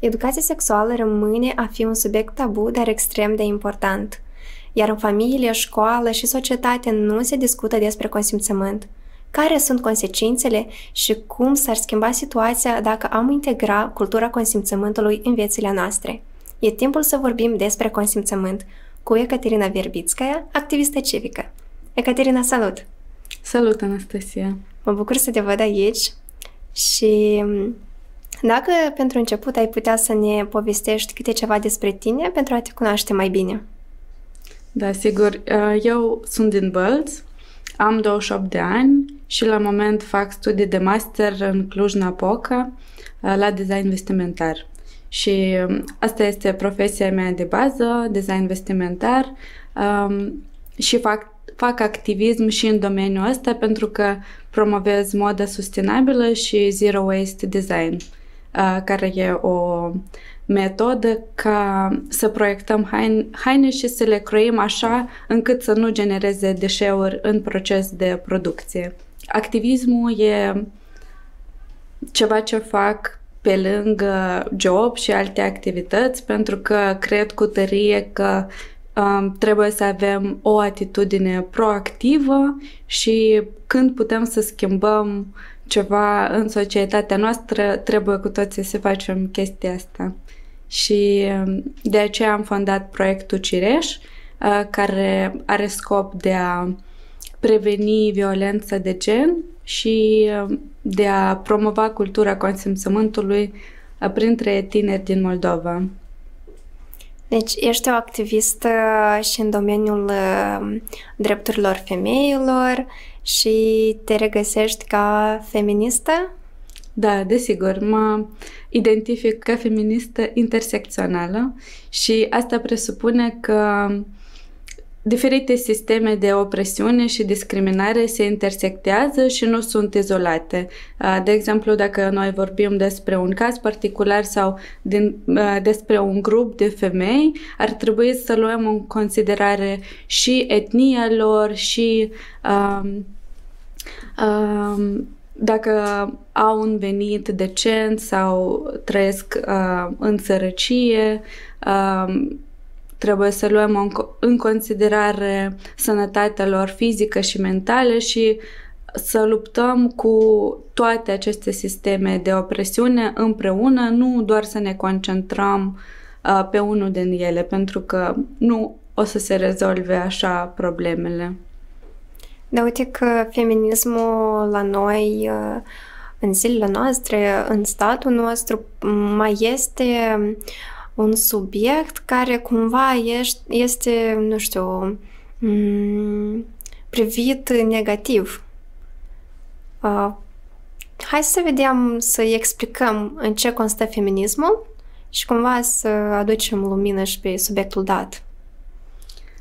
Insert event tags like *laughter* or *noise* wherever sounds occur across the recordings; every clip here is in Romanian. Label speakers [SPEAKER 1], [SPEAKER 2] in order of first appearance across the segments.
[SPEAKER 1] Educația sexuală rămâne a fi un subiect tabu, dar extrem de important. Iar în familie, școală și societate nu se discută despre consimțământ. Care sunt consecințele și cum s-ar schimba situația dacă am integra cultura consimțământului în viețile noastre? E timpul să vorbim despre consimțământ cu Ecaterina Verbitskaya, activistă civică. Ecaterina, salut!
[SPEAKER 2] Salut, Anastasia!
[SPEAKER 1] Mă bucur să te văd aici și dacă pentru început ai putea să ne povestești câte ceva despre tine pentru a te cunoaște mai bine.
[SPEAKER 2] Da, sigur. Uh, eu sunt din Bălți, am 28 de ani și la moment fac studii de master în Cluj-Napoca uh, la design vestimentar. Și um, asta este profesia mea de bază, design vestimentar um, și fac, fac activism și în domeniul ăsta pentru că promovez moda sustenabilă și zero waste design, uh, care e o metodă ca să proiectăm haine, haine și să le croim așa încât să nu genereze deșeuri în proces de producție. Activismul e ceva ce fac pe lângă job și alte activități pentru că cred cu tărie că um, trebuie să avem o atitudine proactivă și când putem să schimbăm ceva în societatea noastră, trebuie cu toții să facem chestia asta. Și um, de aceea am fondat proiectul Cireș, uh, care are scop de a preveni violența de gen și um, de a promova cultura consimțământului uh, printre tineri din Moldova.
[SPEAKER 1] Deci ești o activistă și în domeniul uh, drepturilor femeilor și te regăsești ca feministă?
[SPEAKER 2] Da, desigur, mă identific ca feministă intersecțională și asta presupune că diferite sisteme de opresiune și discriminare se intersectează și nu sunt izolate. De exemplu, dacă noi vorbim despre un caz particular sau din, despre un grup de femei, ar trebui să luăm în considerare și etnia lor și um, um, dacă au un venit decent sau trăiesc uh, în sărăcie, uh, trebuie să luăm în, în considerare sănătatea lor fizică și mentală și să luptăm cu toate aceste sisteme de opresiune împreună, nu doar să ne concentrăm uh, pe unul din ele, pentru că nu o să se rezolve așa problemele.
[SPEAKER 1] Dar uite că feminismul la noi, uh, în zilele noastre, în statul nostru, mai este un subiect care cumva este, nu știu, privit negativ. Uh, hai să vedem, să explicăm în ce constă feminismul și cumva să aducem lumină și pe subiectul dat.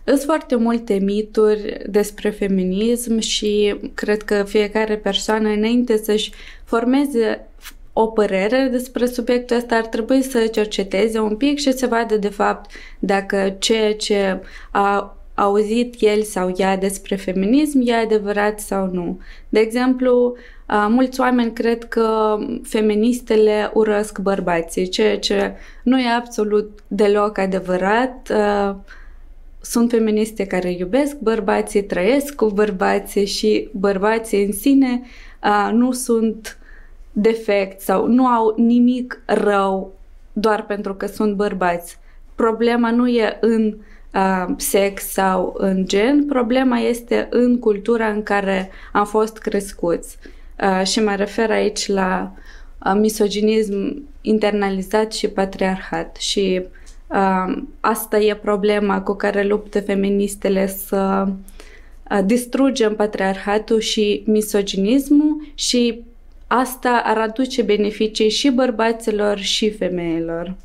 [SPEAKER 2] Sunt foarte multe mituri despre feminism și cred că fiecare persoană înainte să-și formeze o părere despre subiectul ăsta ar trebui să cerceteze un pic și să vadă de fapt dacă ceea ce a auzit el sau ea despre feminism e adevărat sau nu. De exemplu, mulți oameni cred că feministele urăsc bărbații, ceea ce nu e absolut deloc adevărat sunt feministe care iubesc bărbații, trăiesc cu bărbații și bărbații în sine uh, nu sunt defect sau nu au nimic rău doar pentru că sunt bărbați. Problema nu e în uh, sex sau în gen, problema este în cultura în care am fost crescuți. Uh, și mă refer aici la uh, misoginism internalizat și patriarhat. Și Asta e problema cu care luptă feministele să distrugem patriarhatul și misoginismul și asta ar aduce beneficii și bărbaților și femeilor.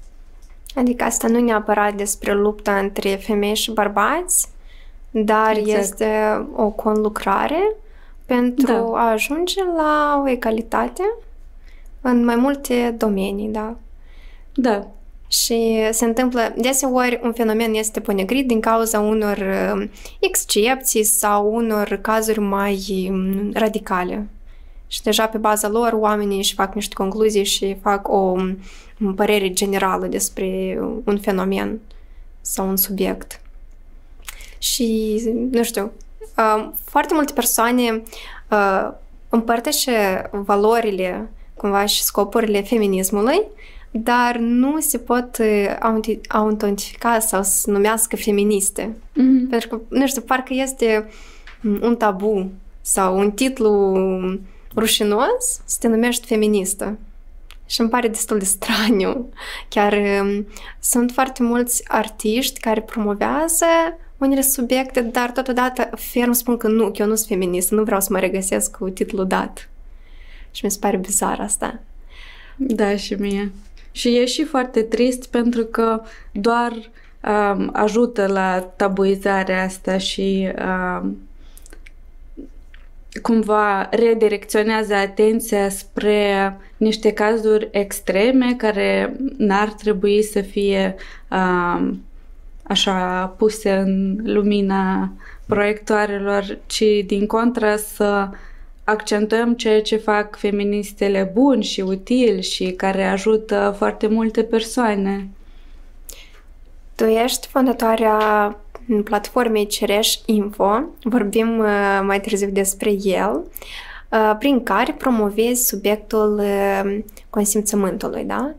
[SPEAKER 1] Adică asta nu neapărat despre lupta între femei și bărbați, dar exact. este o conlucrare pentru da. a ajunge la o egalitate în mai multe domenii, da?
[SPEAKER 2] Da,
[SPEAKER 1] și se întâmplă, deseori un fenomen este ponegrit din cauza unor uh, excepții sau unor cazuri mai um, radicale. Și deja pe baza lor oamenii își fac niște concluzii și fac o părere generală despre un fenomen sau un subiect. Și, nu știu, uh, foarte multe persoane uh, împărtășe valorile, cumva, și scopurile feminismului, dar nu se pot uh, autentifica sau să numească feministe. Mm-hmm. Pentru că, nu știu, parcă este un tabu sau un titlu rușinos să te numești feministă. Și îmi pare destul de straniu. Chiar um, sunt foarte mulți artiști care promovează unele subiecte, dar totodată ferm spun că nu, că eu nu sunt feministă, nu vreau să mă regăsesc cu titlul dat. Și mi se pare bizar asta.
[SPEAKER 2] Da, și mie. Și e și foarte trist pentru că doar um, ajută la tabuizarea asta și um, cumva redirecționează atenția spre niște cazuri extreme care n-ar trebui să fie um, așa puse în lumina proiectoarelor, ci din contră să accentuăm ceea ce fac feministele buni și utili și care ajută foarte multe persoane.
[SPEAKER 1] Tu ești fondatoarea platformei Cereș Info, vorbim uh, mai târziu despre el, uh, prin care promovezi subiectul uh, consimțământului, da?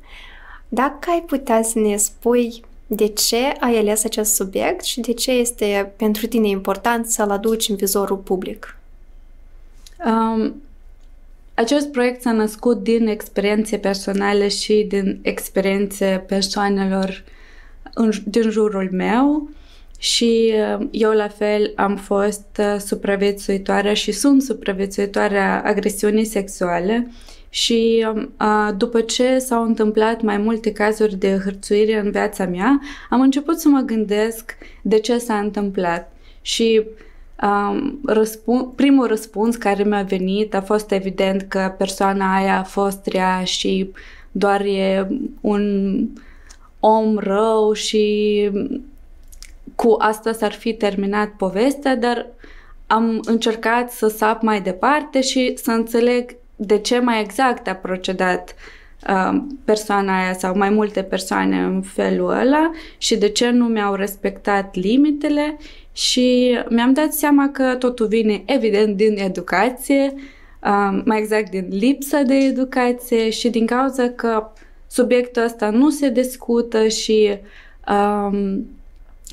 [SPEAKER 1] Dacă ai putea să ne spui de ce ai ales acest subiect și de ce este pentru tine important să-l aduci în vizorul public?
[SPEAKER 2] Um, acest proiect s-a născut din experiențe personale și din experiențe persoanelor în, din jurul meu și uh, eu la fel am fost uh, supraviețuitoare și sunt supraviețuitoare a agresiunii sexuale și um, după ce s-au întâmplat mai multe cazuri de hărțuire în viața mea, am început să mă gândesc de ce s-a întâmplat. Și um, răspun, primul răspuns care mi-a venit a fost evident că persoana aia a fost rea și doar e un om rău și cu asta s-ar fi terminat povestea, dar am încercat să sap mai departe și să înțeleg de ce mai exact a procedat uh, persoana aia sau mai multe persoane în felul ăla și de ce nu mi-au respectat limitele și mi-am dat seama că totul vine evident din educație, uh, mai exact din lipsa de educație și din cauza că subiectul ăsta nu se discută și um,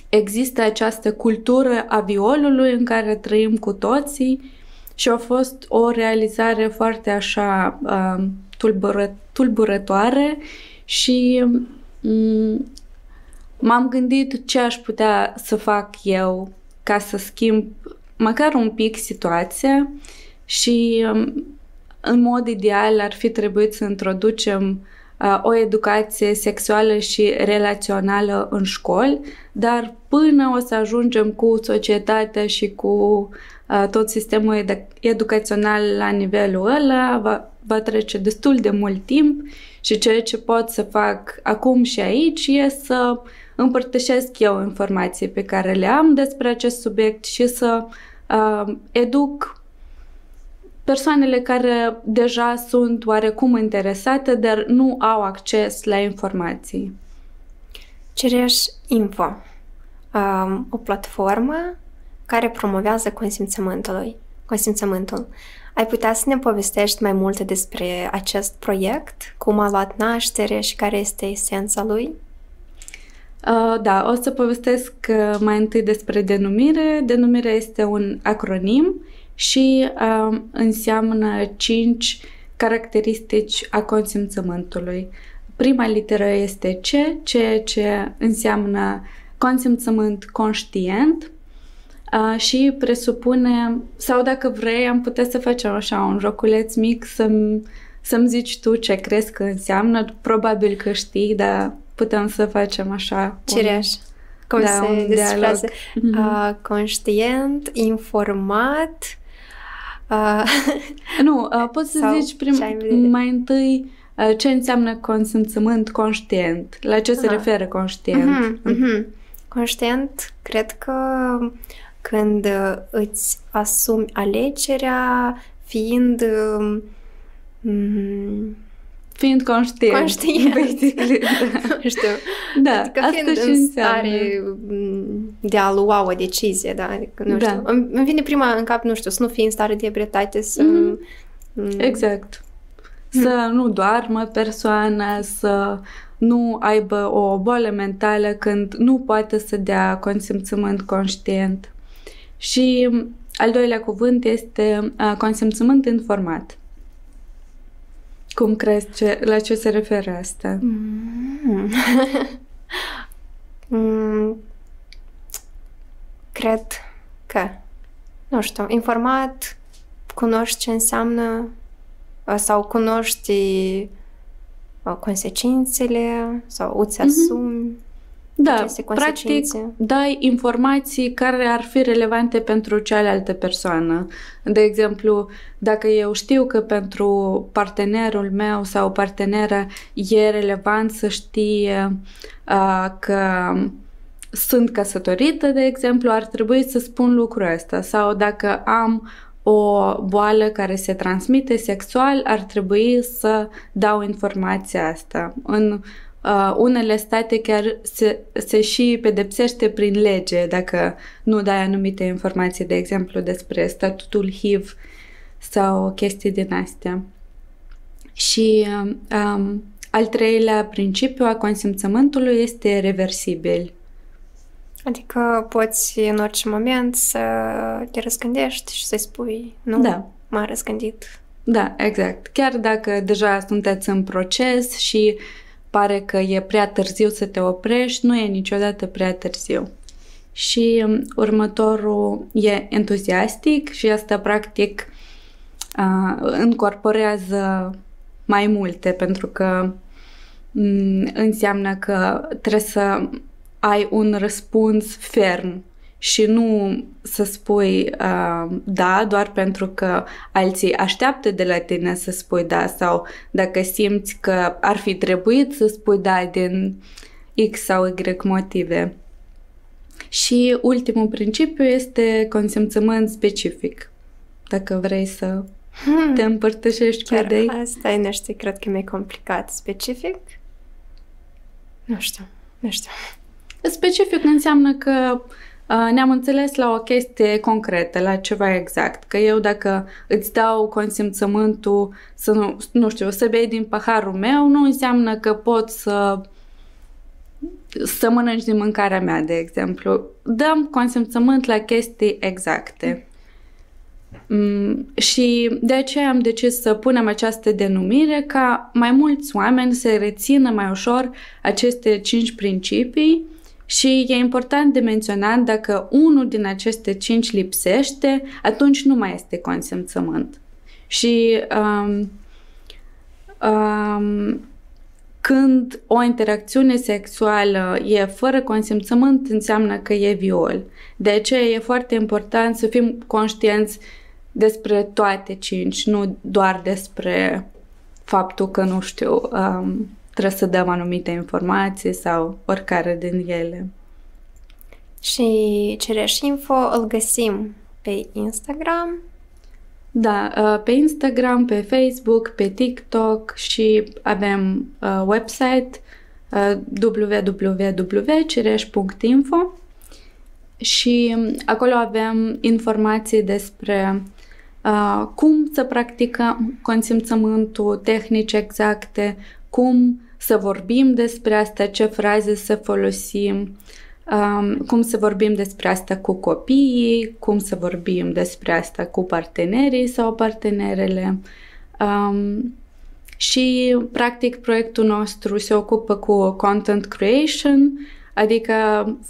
[SPEAKER 2] există această cultură a violului în care trăim cu toții și a fost o realizare foarte așa uh, tulbură, tulburătoare și um, m-am gândit ce aș putea să fac eu ca să schimb măcar un pic situația și um, în mod ideal ar fi trebuit să introducem uh, o educație sexuală și relațională în școli, dar până o să ajungem cu societatea și cu tot sistemul educațional la nivelul ăla va, va trece destul de mult timp și ceea ce pot să fac acum și aici e să împărtășesc eu informații pe care le am despre acest subiect și să uh, educ persoanele care deja sunt oarecum interesate, dar nu au acces la informații.
[SPEAKER 1] Cereș Info, um, o platformă care promovează consimțământul. consimțământul. Ai putea să ne povestești mai multe despre acest proiect, cum a luat naștere și care este esența lui?
[SPEAKER 2] Uh, da, o să povestesc uh, mai întâi despre denumire. Denumirea este un acronim și uh, înseamnă cinci caracteristici a consimțământului. Prima literă este C, ceea ce înseamnă consimțământ conștient, Uh, și presupune, sau dacă vrei, am putea să facem așa un joculeț mic să-mi, să-mi zici tu ce crezi că înseamnă. Probabil că știi, dar putem să facem așa.
[SPEAKER 1] Cireș. Cum da, se descifrează? Mm-hmm. Uh, conștient, informat.
[SPEAKER 2] Uh, *laughs* nu, uh, poți să sau zici prim, mai întâi uh, ce înseamnă consimțământ conștient. La ce uh-huh. se referă conștient? Uh-huh,
[SPEAKER 1] uh-huh. Conștient, cred că când uh, îți asumi alegerea fiind um,
[SPEAKER 2] fiind conștient.
[SPEAKER 1] Conștient. *laughs*
[SPEAKER 2] Basically, *laughs*
[SPEAKER 1] da. știu.
[SPEAKER 2] Da,
[SPEAKER 1] adică
[SPEAKER 2] asta
[SPEAKER 1] fiind
[SPEAKER 2] și
[SPEAKER 1] în
[SPEAKER 2] înseamnă.
[SPEAKER 1] stare mm, de a lua o decizie, da? Adică, nu
[SPEAKER 2] Da.
[SPEAKER 1] știu. Îmi îmi vine prima în cap, nu știu, să nu fii în stare de ebrietate, să...
[SPEAKER 2] Mhm.
[SPEAKER 1] mm,
[SPEAKER 2] Exact. Să nu doarmă persoana, să nu aibă o boală mentală când nu poate să dea consimțământ conștient. Și al doilea cuvânt este uh, consimțământ informat. Cum crezi ce, la ce se referă asta?
[SPEAKER 1] Mm. *laughs* Mm, Cred că, nu știu, informat, cunoști ce înseamnă uh, sau cunoști uh, consecințele sau îți
[SPEAKER 2] Mhm.
[SPEAKER 1] asumi
[SPEAKER 2] Da,
[SPEAKER 1] aceste
[SPEAKER 2] practic
[SPEAKER 1] consecințe.
[SPEAKER 2] dai informații care ar fi relevante pentru cealaltă persoană. De exemplu, dacă eu știu că pentru partenerul meu sau partenera e relevant să știe uh, că sunt căsătorită, de exemplu, ar trebui să spun lucrul ăsta. Sau dacă am o boală care se transmite sexual, ar trebui să dau informația asta. În uh, unele state chiar se, se și pedepsește prin lege dacă nu dai anumite informații, de exemplu, despre statutul HIV sau chestii din astea. Și um, al treilea principiu a consimțământului este reversibil.
[SPEAKER 1] Adică poți în orice moment să te răzgândești și să-i spui nu,
[SPEAKER 2] Da.
[SPEAKER 1] m-a răzgândit.
[SPEAKER 2] Da, exact. Chiar dacă deja sunteți în proces și pare că e prea târziu să te oprești, nu e niciodată prea târziu. Și um, următorul e entuziastic și asta practic uh, încorporează mai multe pentru că um, înseamnă că trebuie să ai un răspuns ferm și nu să spui uh, da doar pentru că alții așteaptă de la tine să spui da sau dacă simți că ar fi trebuit să spui da din X sau Y motive. Și ultimul principiu este consimțământ specific. Dacă vrei să
[SPEAKER 1] Hmm.
[SPEAKER 2] te împărtășești cu
[SPEAKER 1] Chiar
[SPEAKER 2] idei.
[SPEAKER 1] asta e, nu știu, cred că e mai complicat. Specific? Nu știu, nu știu.
[SPEAKER 2] Specific înseamnă că uh, ne-am înțeles la o chestie concretă, la ceva exact. Că eu dacă îți dau consimțământul să nu, nu știu, să bei din paharul meu, nu înseamnă că pot să să mănânci din mâncarea mea, de exemplu. Dăm consimțământ la chestii exacte. Mm, și de aceea am decis să punem această denumire ca mai mulți oameni să rețină mai ușor aceste cinci principii și e important de menționat dacă unul din aceste cinci lipsește, atunci nu mai este consimțământ. Și um, um, când o interacțiune sexuală e fără consimțământ, înseamnă că e viol. De aceea e foarte important să fim conștienți despre toate cinci, nu doar despre faptul că, nu știu, um, trebuie să dăm anumite informații sau oricare din ele.
[SPEAKER 1] Și Cireș Info îl găsim pe Instagram.
[SPEAKER 2] Da, uh, pe Instagram, pe Facebook, pe TikTok și avem uh, website uh, www.cireș.info și um, acolo avem informații despre uh, cum să practicăm consimțământul, tehnici exacte, cum să vorbim despre asta, ce fraze să folosim, um, cum să vorbim despre asta cu copiii, cum să vorbim despre asta cu partenerii sau partenerele. Um, și, practic, proiectul nostru se ocupă cu content creation, adică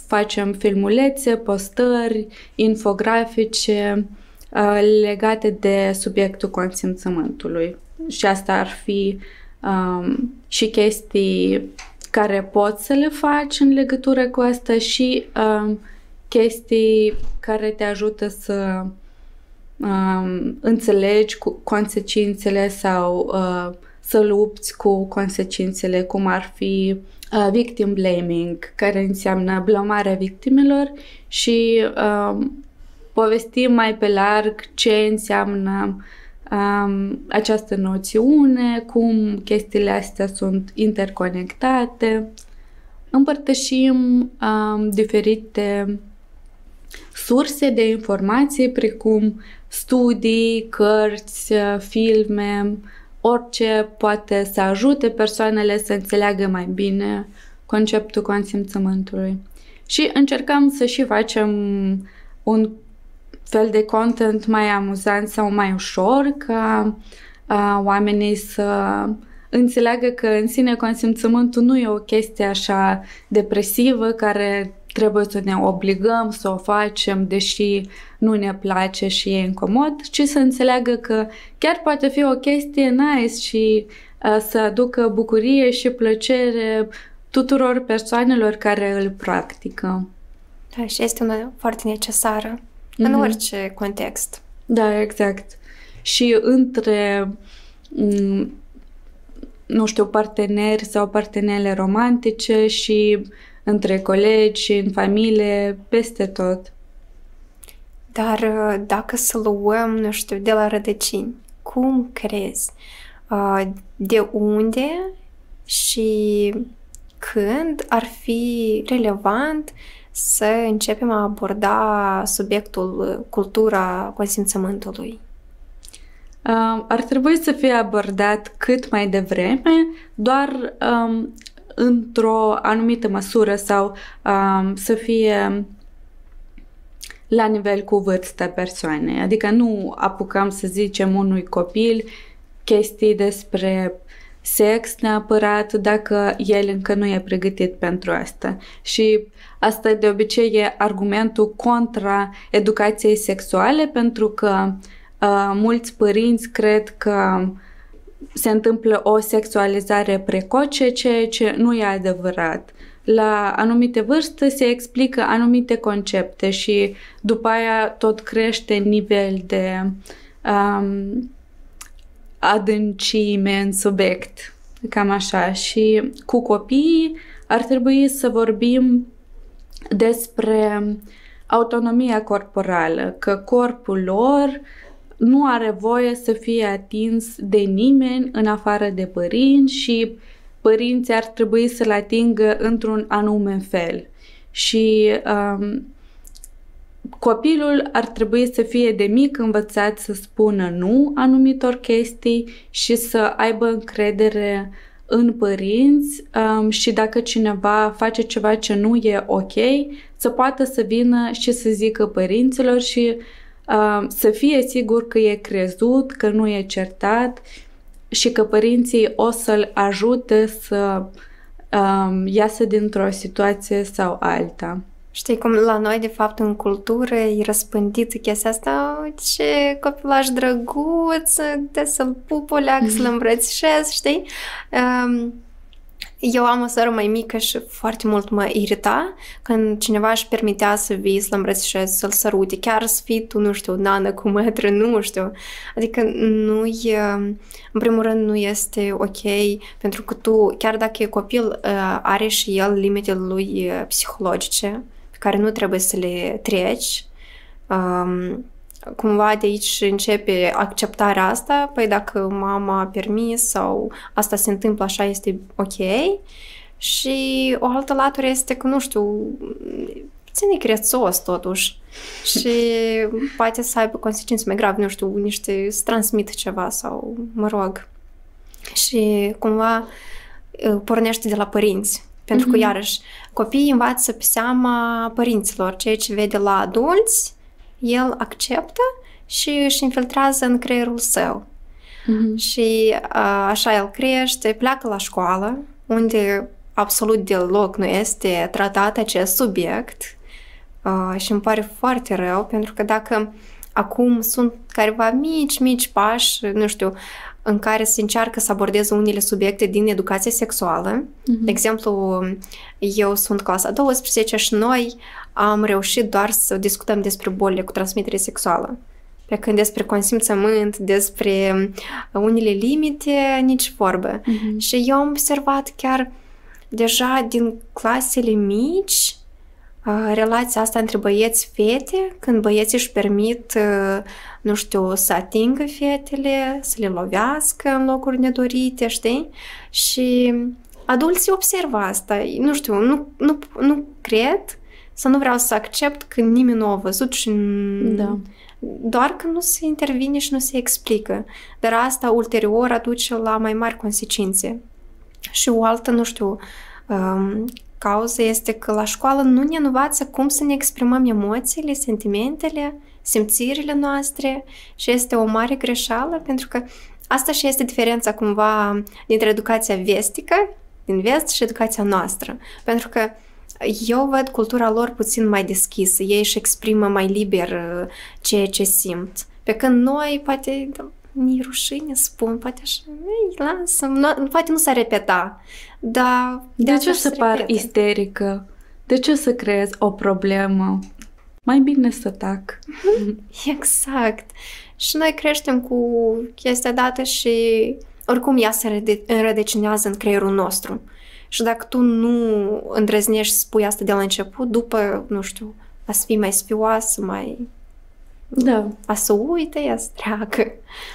[SPEAKER 2] facem filmulețe, postări, infografice uh, legate de subiectul consimțământului. Și asta ar fi um, și chestii care poți să le faci în legătură cu asta și um, chestii care te ajută să um, înțelegi cu consecințele sau uh, să lupți cu consecințele, cum ar fi uh, victim blaming, care înseamnă blamarea victimelor și um, povestim mai pe larg ce înseamnă um, această noțiune, cum chestiile astea sunt interconectate. Împărtășim um, diferite surse de informații precum studii, cărți, filme, orice poate să ajute persoanele să înțeleagă mai bine conceptul consimțământului. Și încercăm să și facem un fel de content mai amuzant sau mai ușor ca uh, oamenii să înțeleagă că în sine consimțământul nu e o chestie așa depresivă care trebuie să ne obligăm să o facem deși nu ne place și e incomod, ci să înțeleagă că chiar poate fi o chestie nice și uh, să aducă bucurie și plăcere tuturor persoanelor care îl practică.
[SPEAKER 1] Da, și este una foarte necesară mm-hmm. în mhm. orice context.
[SPEAKER 2] Da, exact. Și între mm, nu știu, parteneri sau partenele romantice și între colegi și în familie, peste tot.
[SPEAKER 1] Dar uh, dacă să luăm, nu știu, de la rădăcini, cum crezi? Uh, de unde și când ar fi relevant să începem a aborda subiectul uh, cultura consimțământului?
[SPEAKER 2] ar trebui să fie abordat cât mai devreme, doar um, într-o anumită măsură sau um, să fie la nivel cu vârsta persoanei. Adică nu apucăm să zicem unui copil chestii despre sex neapărat dacă el încă nu e pregătit pentru asta. Și asta de obicei e argumentul contra educației sexuale pentru că uh, mulți părinți cred că se întâmplă o sexualizare precoce, ceea ce nu e adevărat. La anumite vârste se explică anumite concepte și după aia tot crește nivel de um, adâncime în subiect. Cam așa. Și cu copiii ar trebui să vorbim despre autonomia corporală, că corpul lor uh, nu are voie să fie atins de nimeni în afară de părinți și părinții ar trebui să-l atingă într-un anume fel. Și um, copilul ar trebui să fie de mic învățat să spună nu anumitor chestii și să aibă încredere în părinți um, și dacă cineva face ceva ce nu e ok, să poată să vină și să zică părinților și să fie sigur că e crezut, că nu e certat și că părinții o să-l ajute să um, iasă dintr-o situație sau alta.
[SPEAKER 1] Știi cum la noi, de fapt, în cultură e răspândită chestia asta, ce copilaj drăguț, de să-l pup o leac, să-l îmbrățișez, știi? Um, eu am o soră mai mică și foarte mult mă irita când cineva își permitea să vii, să-l îmbrățișez, să-l sărute, chiar să fii tu, nu știu, nană cu mătră, nu știu. Adică nu e, în primul rând nu este ok, pentru că tu, chiar dacă e copil, uh, are și el limitele lui uh, psihologice, pe care nu trebuie să le treci. Um, cumva de aici începe acceptarea asta, păi dacă mama a permis sau asta se întâmplă așa este ok. Și o altă latură este că, nu știu, ține crețos totuși *laughs* și poate să aibă consecințe mai grave, nu știu, niște să transmit ceva sau, mă rog. Și cumva pornește de la părinți. Pentru mm-hmm. că, mhm. iarăși, copiii învață pe seama părinților, ceea ce vede la adulți, el acceptă și își infiltrează în creierul său. Mm-hmm. Și a, așa el crește, pleacă la școală, unde absolut deloc nu este tratat acest subiect a, și îmi pare foarte rău, pentru că dacă acum sunt careva mici, mici pași, nu știu, în care se încearcă să abordeze unele subiecte din educație sexuală. Mm-hmm. De exemplu, eu sunt clasa 12 și noi am reușit doar să discutăm despre bolile cu transmitere sexuală. Pe când despre consimțământ, despre unele limite, nici vorbă. Mm-hmm. Și eu am observat chiar deja din clasele mici relația asta între băieți-fete, când băieții își permit, nu știu, să atingă fetele, să le lovească în locuri nedorite, știi? Și adulții observă asta. Nu știu, nu, nu, nu cred să nu vreau să accept că nimeni nu a văzut și
[SPEAKER 2] da.
[SPEAKER 1] doar că nu se intervine și nu se explică. Dar asta ulterior aduce la mai mari consecințe. Și o altă, nu știu, um, cauză este că la școală nu ne învață cum să ne exprimăm emoțiile, sentimentele, simțirile noastre și este o mare greșeală pentru că asta și este diferența cumva dintre educația vestică din vest și educația noastră. Pentru că eu văd cultura lor puțin mai deschisă, ei își exprimă mai liber uh, ceea ce simt. Pe când noi, poate, mi rușine spun, poate așa, ei, lasă, nu, poate nu s-a repeta, dar...
[SPEAKER 2] De, de ce să par repete. isterică? De ce să creezi o problemă? Mai bine să tac. *laughs*
[SPEAKER 1] Exact. Și noi creștem cu chestia dată și oricum ea se înrădăcinează în creierul nostru. Și dacă tu nu îndrăznești să spui asta de la început, după, nu știu, a să fii mai spioasă, mai...
[SPEAKER 2] Da.
[SPEAKER 1] A să uite, ea să treacă.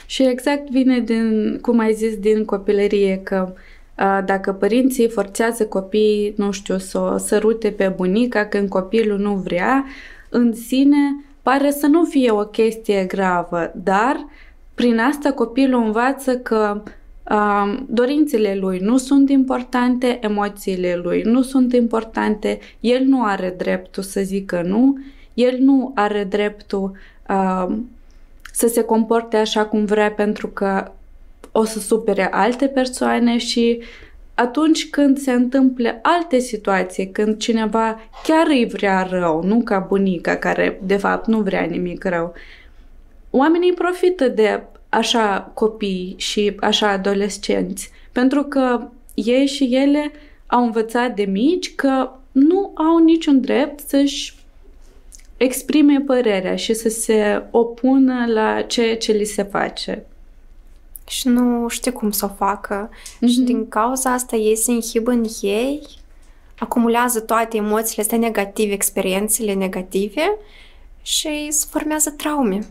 [SPEAKER 2] Și exact vine din, cum ai zis, din copilărie, că a, dacă părinții forțează copiii, nu știu, să o sărute pe bunica când copilul nu vrea, în sine pare să nu fie o chestie gravă, dar prin asta copilul învață că dorințele lui nu sunt importante, emoțiile lui nu sunt importante, el nu are dreptul să zică nu, el nu are dreptul uh, să se comporte așa cum vrea pentru că o să supere alte persoane și atunci când se întâmplă alte situații, când cineva chiar îi vrea rău, nu ca bunica care de fapt nu vrea nimic rău, oamenii profită de așa copii și așa adolescenți, pentru că ei și ele au învățat de mici că nu au niciun drept să-și exprime părerea și să se opună la ceea ce li se face.
[SPEAKER 1] Și nu știu cum să o facă. Mm-hmm. Și din cauza asta ei se inhibă în ei, acumulează toate emoțiile astea negative, experiențele negative și se formează traume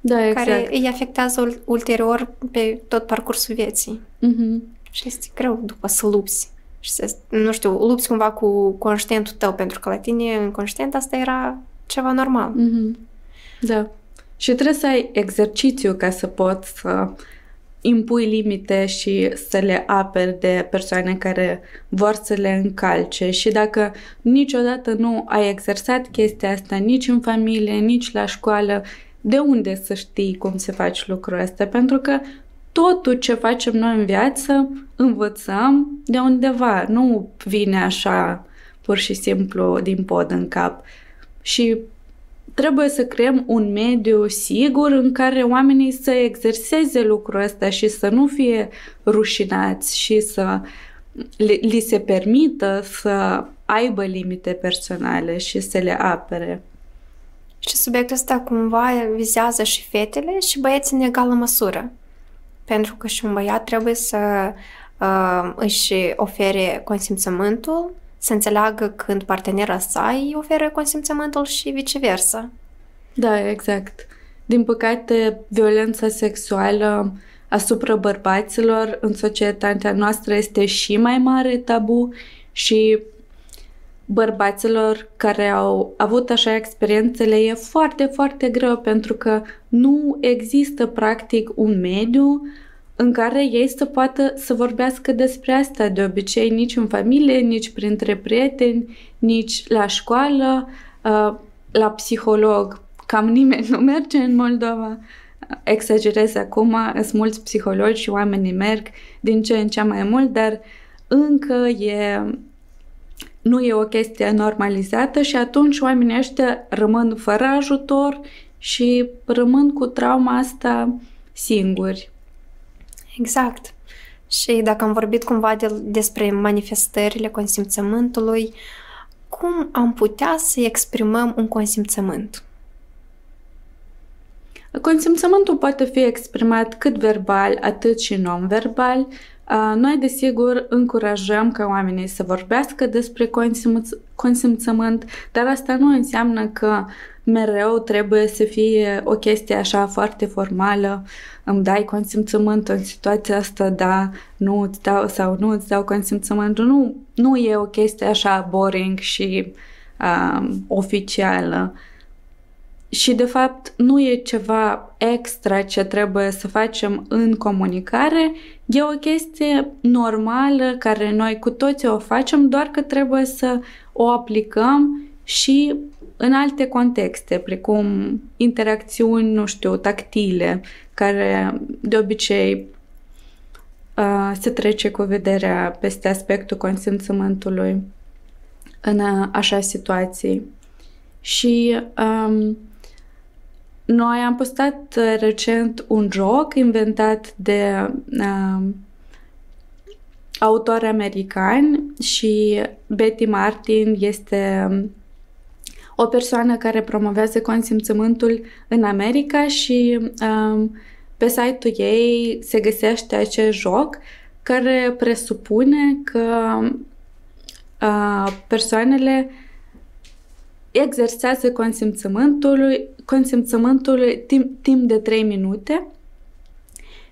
[SPEAKER 2] da, exact.
[SPEAKER 1] care îi afectează ulterior pe tot parcursul vieții.
[SPEAKER 2] Mm-hmm.
[SPEAKER 1] Și este greu după să lupți. Și să, nu știu, lupți cumva cu conștientul tău, pentru că la tine în conștient asta era ceva normal.
[SPEAKER 2] Mm-hmm. Da. Și trebuie să ai exercițiu ca să poți să impui limite și să le aperi de persoane care vor să le încalce și dacă niciodată nu ai exersat chestia asta nici în familie, nici la școală, de unde să știi cum se face lucrul ăsta? Pentru că totul ce facem noi în viață învățăm de undeva, nu vine așa pur și simplu din pod în cap. Și trebuie să creăm un mediu sigur în care oamenii să exerseze lucrul ăsta și să nu fie rușinați și să li, li se permită să aibă limite personale și să le apere.
[SPEAKER 1] Și subiectul ăsta cumva vizează și fetele și băieții în egală măsură. Pentru că și un băiat trebuie să uh, își ofere consimțământul, să înțeleagă când partenera sa îi oferă consimțământul și viceversa.
[SPEAKER 2] Da, exact. Din păcate, violența sexuală asupra bărbaților în societatea noastră este și mai mare tabu și bărbaților care au avut așa experiențele e foarte, foarte greu pentru că nu există practic un mediu în care ei să poată să vorbească despre asta de obicei nici în familie, nici printre prieteni, nici la școală, uh, la psiholog. Cam nimeni nu merge în Moldova. Exagerez acum, sunt mulți psihologi și oamenii merg din ce în ce mai mult, dar încă e nu e o chestie normalizată și atunci oamenii ăștia rămân fără ajutor și rămân cu trauma asta singuri.
[SPEAKER 1] Exact. Și dacă am vorbit cumva de, despre manifestările consimțământului, cum am putea să exprimăm un consimțământ?
[SPEAKER 2] Consimțământul poate fi exprimat cât verbal, atât și non-verbal. Noi, desigur, încurajăm ca oamenii să vorbească despre consimțământ, dar asta nu înseamnă că mereu trebuie să fie o chestie așa foarte formală, îmi dai consimțământ în situația asta, da, nu îți dau sau nu îți dau consimțământul. Nu, nu e o chestie așa boring și um, oficială. Și, de fapt, nu e ceva extra ce trebuie să facem în comunicare, e o chestie normală care noi cu toții o facem, doar că trebuie să o aplicăm și în alte contexte, precum interacțiuni, nu știu, tactile, care de obicei uh, se trece cu vederea peste aspectul consimțământului în uh, așa situații. Și um, noi am postat recent un joc inventat de uh, autori americani și Betty Martin este o persoană care promovează consimțământul în America și um, pe site-ul ei se găsește acest joc care presupune că uh, persoanele exersează consimțământul, consimțământul timp, timp de 3 minute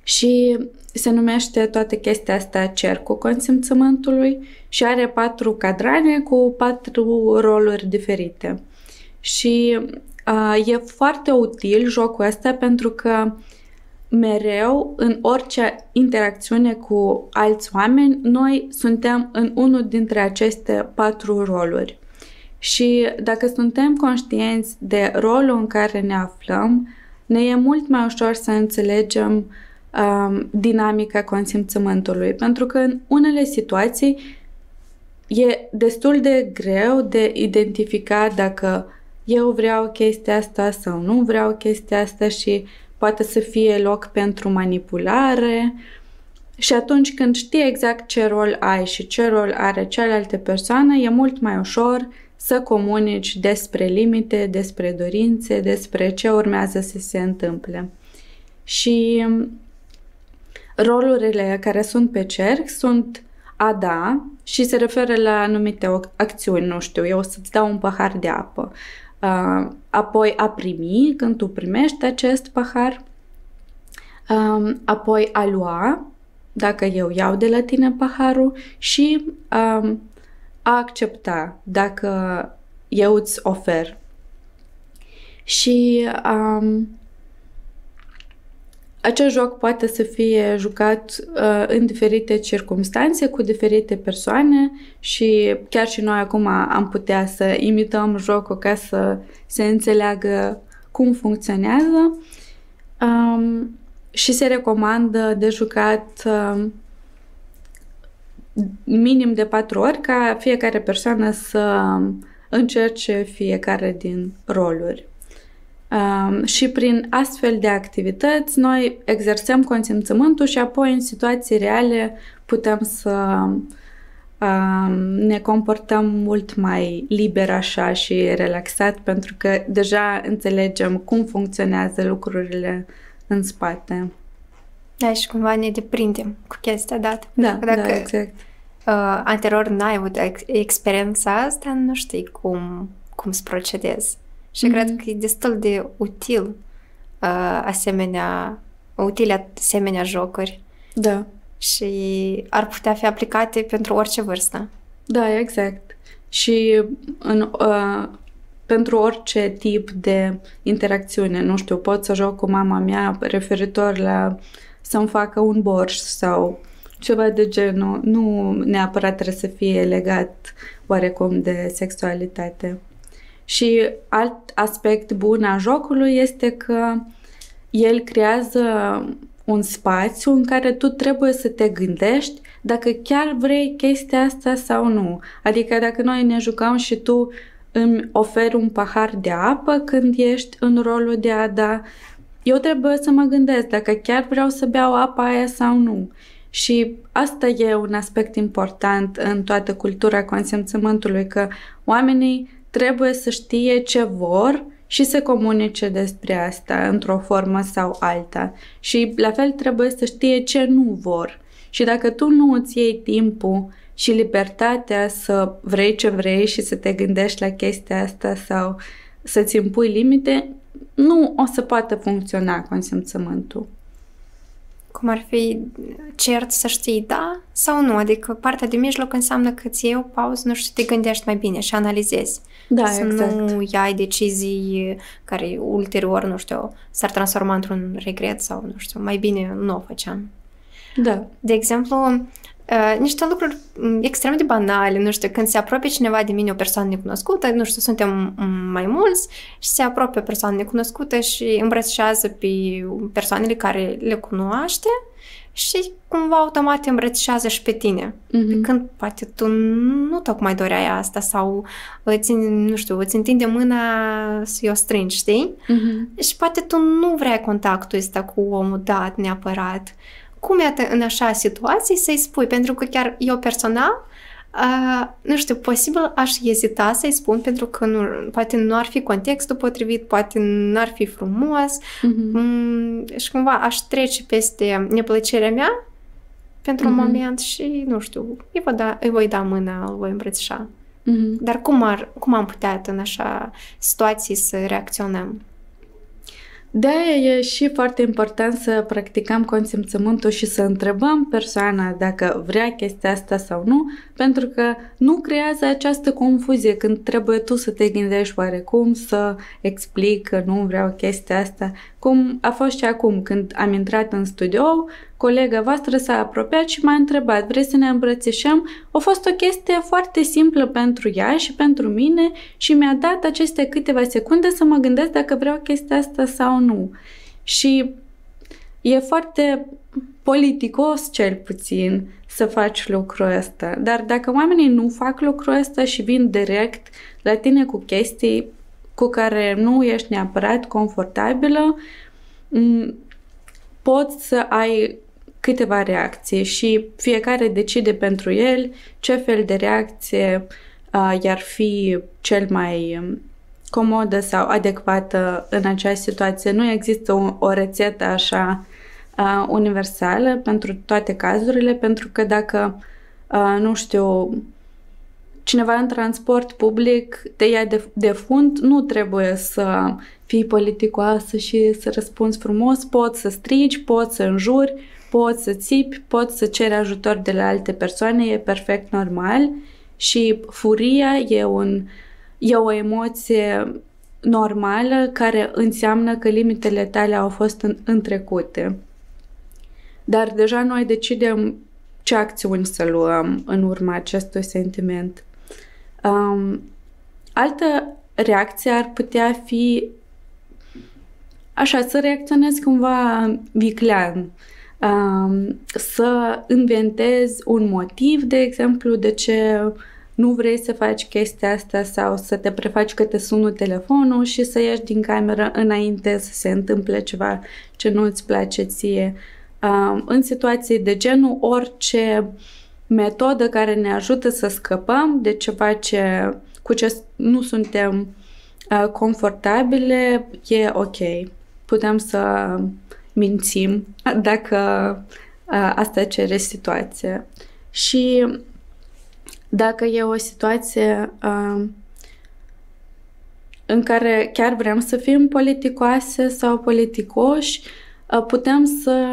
[SPEAKER 2] și se numește toată chestia asta cercul consimțământului și are patru cadrane cu patru roluri diferite. Și uh, e foarte util jocul ăsta pentru că mereu, în orice interacțiune cu alți oameni, noi suntem în unul dintre aceste patru roluri. Și dacă suntem conștienți de rolul în care ne aflăm, ne e mult mai ușor să înțelegem um, dinamica consimțământului, pentru că în unele situații e destul de greu de identificat dacă eu vreau chestia asta sau nu vreau chestia asta și poate să fie loc pentru manipulare. Și atunci când știi exact ce rol ai și ce rol are cealaltă persoană, e mult mai ușor să comunici despre limite, despre dorințe, despre ce urmează să se întâmple. Și rolurile care sunt pe cerc sunt a da și se referă la anumite acțiuni, nu știu, eu să-ți dau un pahar de apă, uh, apoi a primi când tu primești acest pahar, uh, apoi a lua dacă eu iau de la tine paharul și uh, a accepta dacă eu îți ofer. Și um, acest joc poate să fie jucat uh, în diferite circunstanțe, cu diferite persoane și chiar și noi acum am putea să imităm jocul ca să se înțeleagă cum funcționează um, și se recomandă de jucat uh, minim de patru ori ca fiecare persoană să încerce fiecare din roluri. Um, și prin astfel de activități noi exersăm consimțământul și apoi în situații reale putem să um, ne comportăm mult mai liber așa și relaxat pentru că deja înțelegem cum funcționează lucrurile în spate.
[SPEAKER 1] Da, și cumva ne deprindem cu chestia dată.
[SPEAKER 2] Da, dacă da, exact.
[SPEAKER 1] Uh, anterior n-ai avut ex- experiența asta, nu știi cum, cum să procedezi. Și mm-hmm. cred că e destul de util uh, asemenea, utile asemenea jocuri.
[SPEAKER 2] Da.
[SPEAKER 1] Și ar putea fi aplicate pentru orice vârstă.
[SPEAKER 2] Da, exact. Și în, uh, pentru orice tip de interacțiune, nu știu, pot să joc cu mama mea referitor la să-mi facă un borș sau ceva de genul. Nu neapărat trebuie să fie legat oarecum de sexualitate. Și alt aspect bun a jocului este că el creează un spațiu în care tu trebuie să te gândești dacă chiar vrei chestia asta sau nu. Adică dacă noi ne jucăm și tu îmi oferi un pahar de apă când ești în rolul de a da, eu trebuie să mă gândesc dacă chiar vreau să beau apa aia sau nu. Și asta e un aspect important în toată cultura consimțământului, că oamenii trebuie să știe ce vor și să comunice despre asta într-o formă sau alta. Și la fel trebuie să știe ce nu vor Și dacă tu nu îți iei timpul și libertatea să vrei ce vrei și să te gândești la chestia asta sau să-ți impui limite, nu o să poată funcționa consimțământul.
[SPEAKER 1] Cum ar fi cert să știi da sau nu? Adică partea de mijloc înseamnă că ți iei o pauză, nu știu, te gândești mai bine și analizezi.
[SPEAKER 2] Da,
[SPEAKER 1] să
[SPEAKER 2] exact.
[SPEAKER 1] nu iai decizii care ulterior, nu știu, s-ar transforma într-un regret sau, nu știu, mai bine nu o făceam.
[SPEAKER 2] Da.
[SPEAKER 1] De exemplu, Uh, niște lucruri extrem de banale, nu știu, când se apropie cineva de mine, o persoană necunoscută, nu știu, suntem mai mulți și se apropie o persoană necunoscută și îmbrățișează pe persoanele care le cunoaște și cumva automat te îmbrățișează și pe tine. Mm-hmm. Când poate tu nu tocmai doreai asta sau îți, nu știu, îți întinde mâna să o strângi, știi? Mm-hmm. Și poate tu nu vrei contactul ăsta cu omul dat neapărat cum e în așa situații să-i spui? Pentru că chiar eu personal, uh, nu știu, posibil aș ezita să-i spun pentru că nu, poate nu ar fi contextul potrivit, poate nu ar fi frumos uh-huh. mm, și cumva aș trece peste neplăcerea mea pentru uh-huh. un mhm. moment și, nu știu, îi voi da, îi voi da mâna, îl voi îmbrățișa. Uh-huh. Dar cum, ar, cum am putea în așa situații să reacționăm?
[SPEAKER 2] De e și foarte important să practicăm consimțământul și să întrebăm persoana dacă vrea chestia asta sau nu, pentru că nu creează această confuzie când trebuie tu să te gândești oarecum să explic că nu vreau chestia asta. Cum a fost și acum când am intrat în studio, colega voastră s-a apropiat și m-a întrebat, vreți să ne îmbrățișăm? A fost o chestie foarte simplă pentru ea și pentru mine și mi-a dat aceste câteva secunde să mă gândesc dacă vreau chestia asta sau nu. Și e foarte politicos cel puțin să faci lucrul ăsta. Dar dacă oamenii nu fac lucrul ăsta și vin direct la tine cu chestii cu care nu ești neapărat confortabilă, poți să ai câteva reacții și fiecare decide pentru el ce fel de reacție uh, i-ar fi cel mai comodă sau adecvată în acea situație. Nu există o, o rețetă așa uh, universală pentru toate cazurile, pentru că dacă, uh, nu știu, cineva în transport public te ia de, de fund, nu trebuie să fii politicoasă și să răspunzi frumos, poți să strigi, poți să înjuri, poți să țipi, poți să ceri ajutor de la alte persoane, e perfect normal și furia e, un, e o emoție normală care înseamnă că limitele tale au fost în, întrecute. Dar deja noi decidem ce acțiuni să luăm în urma acestui sentiment. Um, altă reacție ar putea fi așa, să reacționezi cumva viclean, um, să inventezi un motiv, de exemplu, de ce nu vrei să faci chestia asta sau să te prefaci că te sună telefonul și să ieși din cameră înainte să se întâmple ceva ce nu îți place ție. Um, în situații de genul, orice metodă care ne ajută să scăpăm de ceva ce, cu ce nu suntem uh, confortabile, e ok. Putem să mințim dacă uh, asta cere situația. Și dacă e o situație uh, în care chiar vrem să fim politicoase sau politicoși, uh, putem să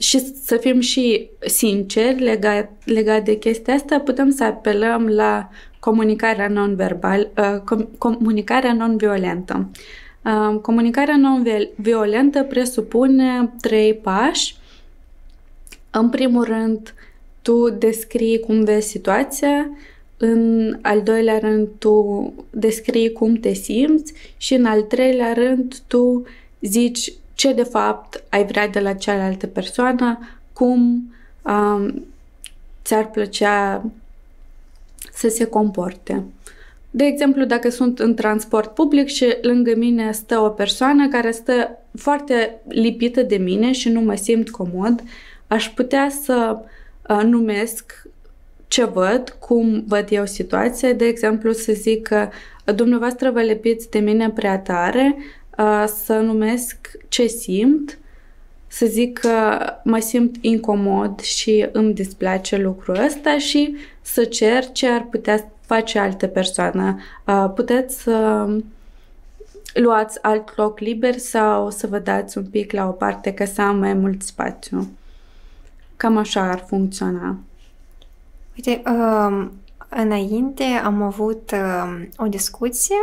[SPEAKER 2] și să fim și sinceri legat, legat de chestia asta, putem să apelăm la comunicarea non-verbal, uh, comunicarea non-violentă. Uh, comunicarea non-violentă presupune trei pași. În primul rând, tu descrii cum vezi situația, în al doilea rând, tu descrii cum te simți și în al treilea rând, tu zici ce de fapt ai vrea de la cealaltă persoană, cum um, ți-ar plăcea să se comporte. De exemplu, dacă sunt în transport public și lângă mine stă o persoană care stă foarte lipită de mine și nu mă simt comod, aș putea să uh, numesc ce văd, cum văd eu situația, de exemplu să zic că dumneavoastră vă lipiți de mine prea tare, să numesc ce simt să zic că mă simt incomod și îmi displace lucrul ăsta și să cer ce ar putea face altă persoană. Puteți să luați alt loc liber sau să vă dați un pic la o parte ca să am mai mult spațiu. Cam așa ar funcționa.
[SPEAKER 1] Uite, um, înainte am avut um, o discuție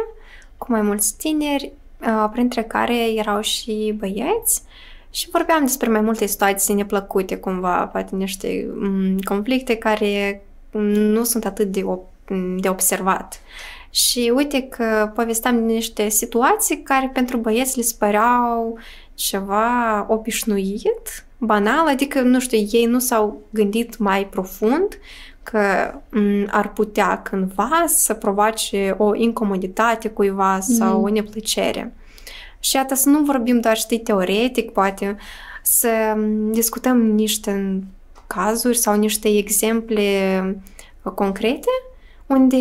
[SPEAKER 1] cu mai mulți tineri, uh, printre care erau și băieți și vorbeam despre mai multe situații neplăcute, cumva, poate niște um, conflicte care nu sunt atât de, op- de observat. Și uite că povesteam niște situații care pentru băieți le păreau ceva obișnuit, banal, adică, nu știu, ei nu s-au gândit mai profund că m- ar putea cândva să provoace o incomoditate cuiva sau mm. o neplăcere. Și iată să nu vorbim doar, știi, teoretic, poate, să discutăm niște cazuri sau niște exemple concrete unde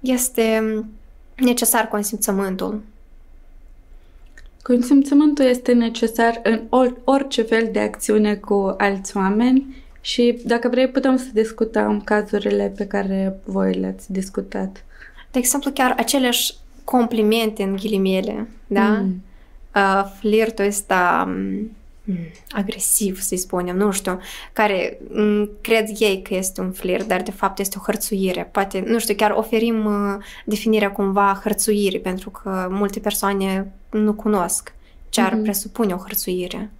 [SPEAKER 1] este necesar consimțământul.
[SPEAKER 2] Consimțământul este necesar în orice fel de acțiune cu alți oameni și dacă vrei putem să discutăm cazurile pe care voi le-ați discutat.
[SPEAKER 1] De exemplu, chiar aceleași complimente în ghilimele, da? Mm. Uh, flirtul ăsta um, agresiv, să-i spunem, nu știu, care cred ei că este un flirt, dar de fapt este o hărțuire. Poate, nu știu, chiar oferim uh, definirea cumva hărțuirii, pentru că multe persoane nu cunosc ce ar mm-hmm. presupune o hărțuire.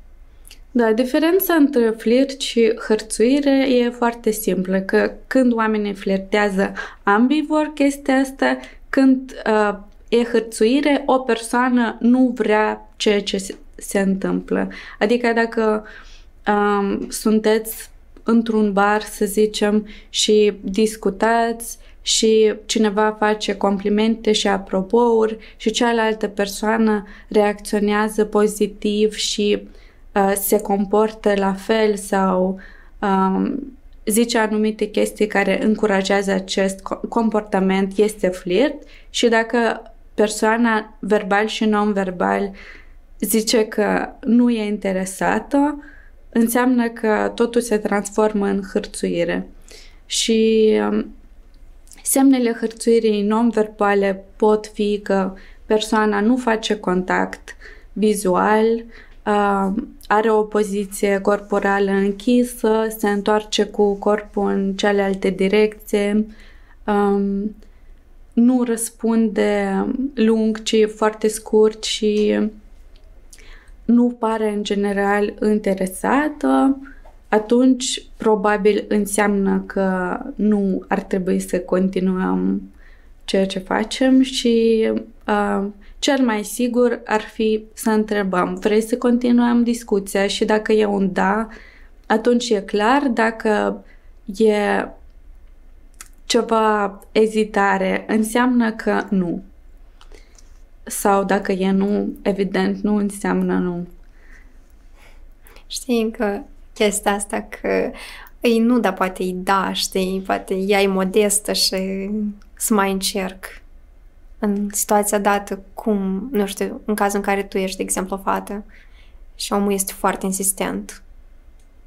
[SPEAKER 2] Da, diferența între flirt și hărțuire e foarte simplă, că când oamenii flirtează, ambii vor chestia asta, când uh, e hărțuire, o persoană nu vrea ceea ce se întâmplă. Adică dacă um, sunteți într-un bar, să zicem, și discutați și cineva face complimente și apropouri și cealaltă persoană reacționează pozitiv și uh, se comportă la fel sau um, zice anumite chestii care încurajează acest comportament, este flirt și dacă persoana verbal și non-verbal zice că nu e interesată, înseamnă că totul se transformă în hârțuire. Și um, semnele hârțuirii non-verbale pot fi că persoana nu face contact vizual, um, are o poziție corporală închisă, se întoarce cu corpul în cealaltă direcție, um, nu răspunde lung, ci foarte scurt și nu pare în general interesată, atunci probabil înseamnă că nu ar trebui să continuăm ceea ce facem și uh, cel mai sigur ar fi să întrebăm, vrei să continuăm discuția și dacă e un da, atunci e clar, dacă e ceva ezitare, înseamnă că nu. Sau dacă e nu, evident, nu înseamnă nu.
[SPEAKER 1] Știi că chestia asta că îi nu, dar poate îi da, știi, poate ea e modestă și să mai încerc. În situația dată, cum, nu știu, în cazul în care tu ești, de exemplu, o fată și omul este foarte insistent,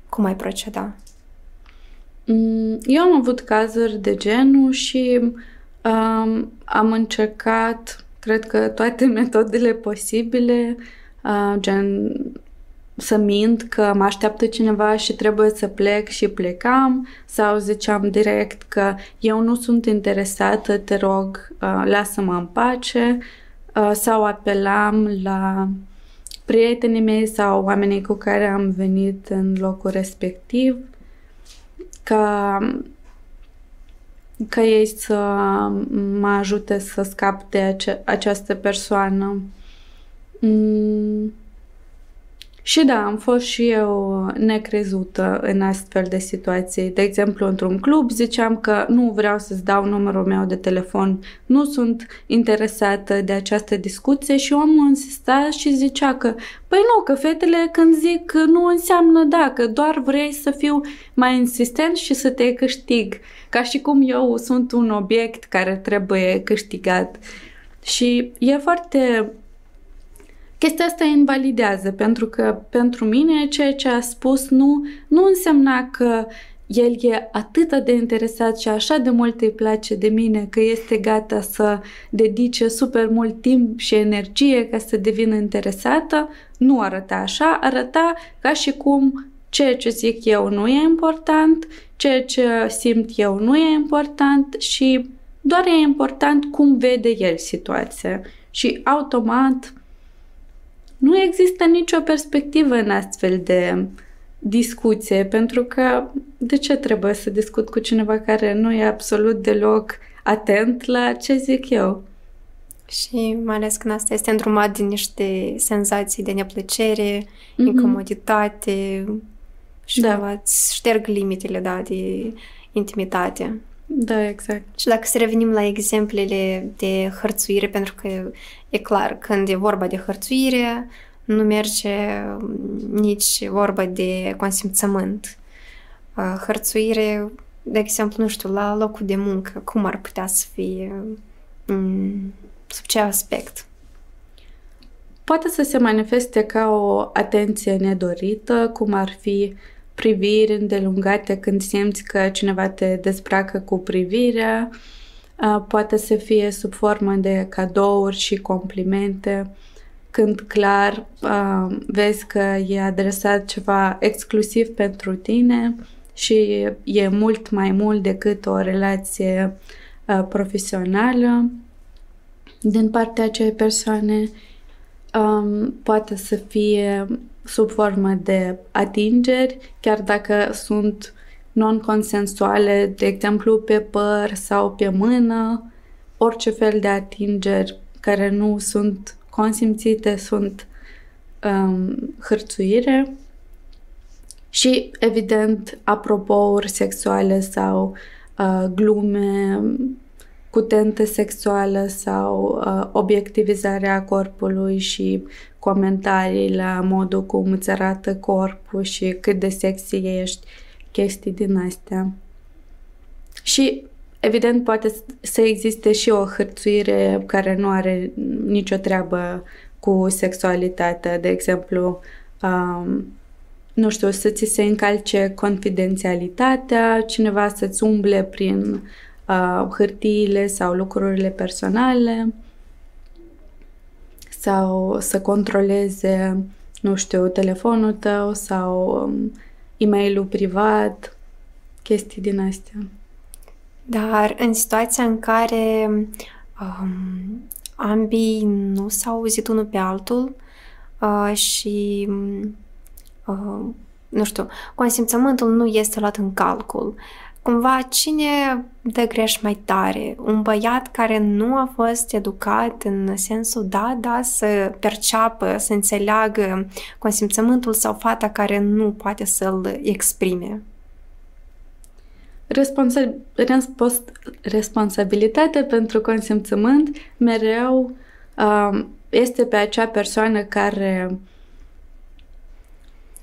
[SPEAKER 1] cum ai proceda?
[SPEAKER 2] Mm, eu am avut cazuri de genul și um, am încercat, cred că toate *laughs* metodele posibile, uh, gen să mint că mă așteaptă cineva și trebuie să plec și plecam sau ziceam direct că eu nu sunt interesată, te rog, uh, lasă-mă în pace uh, sau apelam la prietenii mei sau oamenii cu care am venit în locul respectiv ca ca ei să mă ajute să scap de ace- această persoană. Mm. Și da, am fost și eu necrezută în astfel de situații. De exemplu, într-un club ziceam că nu vreau să-ți dau numărul meu de telefon, nu sunt interesată de această discuție și omul insista și zicea că păi nu, că fetele când zic nu înseamnă da, că doar vrei să fiu mai insistent și să te câștig. Ca și cum eu sunt un obiect care trebuie câștigat. Și e foarte chestia asta invalidează, pentru că pentru mine ceea ce a spus nu, nu însemna că el e atât de interesat și așa de mult îi place de mine că este gata să dedice super mult timp și energie ca să devină interesată, nu arăta așa, arăta ca și cum ceea ce zic eu nu e important, ceea ce simt eu nu e important și doar e important cum vede el situația. Și automat nu există nicio perspectivă în astfel de discuție, pentru că de ce trebuie să discut cu cineva care nu e absolut deloc atent la ce zic eu?
[SPEAKER 1] Și mai ales când asta este îndrumat din niște senzații de neplăcere, mm-hmm. incomoditate și da. îți șterg limitele, da, de intimitate.
[SPEAKER 2] Da, exact.
[SPEAKER 1] Și dacă să revenim la exemplele de hărțuire, pentru că e clar, când e vorba de hărțuire, nu merge nici vorba de consimțământ. Hărțuire, de exemplu, nu știu, la locul de muncă, cum ar putea să fie, sub ce aspect?
[SPEAKER 2] Poate să se manifeste ca o atenție nedorită, cum ar fi priviri îndelungate când simți că cineva te dezbracă cu privirea, poate să fie sub formă de cadouri și complimente, când clar vezi că e adresat ceva exclusiv pentru tine și e mult mai mult decât o relație profesională din partea acelei persoane. Poate să fie sub formă de atingeri, chiar dacă sunt non-consensuale, de exemplu pe păr sau pe mână, orice fel de atingeri care nu sunt consimțite sunt um, hărțuire și, evident, apropouri sexuale sau uh, glume cu tentă sexuală sau uh, obiectivizarea corpului și comentarii la modul cum îți arată corpul și cât de sexy ești, chestii din astea. Și evident poate să existe și o hărțuire care nu are nicio treabă cu sexualitatea, de exemplu, um, nu știu, să ți se încalce confidențialitatea, cineva să-ți umble prin uh, hârtiile sau lucrurile personale sau să controleze, nu știu, telefonul tău sau um, e-mailul privat, chestii din astea.
[SPEAKER 1] Dar în situația în care um, ambii nu s-au auzit unul pe altul uh, și uh, nu știu, consimțământul nu este luat în calcul cumva cine dă greș mai tare? Un băiat care nu a fost educat în sensul da, da, să perceapă, să înțeleagă consimțământul sau fata care nu poate să-l exprime?
[SPEAKER 2] Responsa- respons- responsabilitatea pentru consimțământ mereu uh, este pe acea persoană care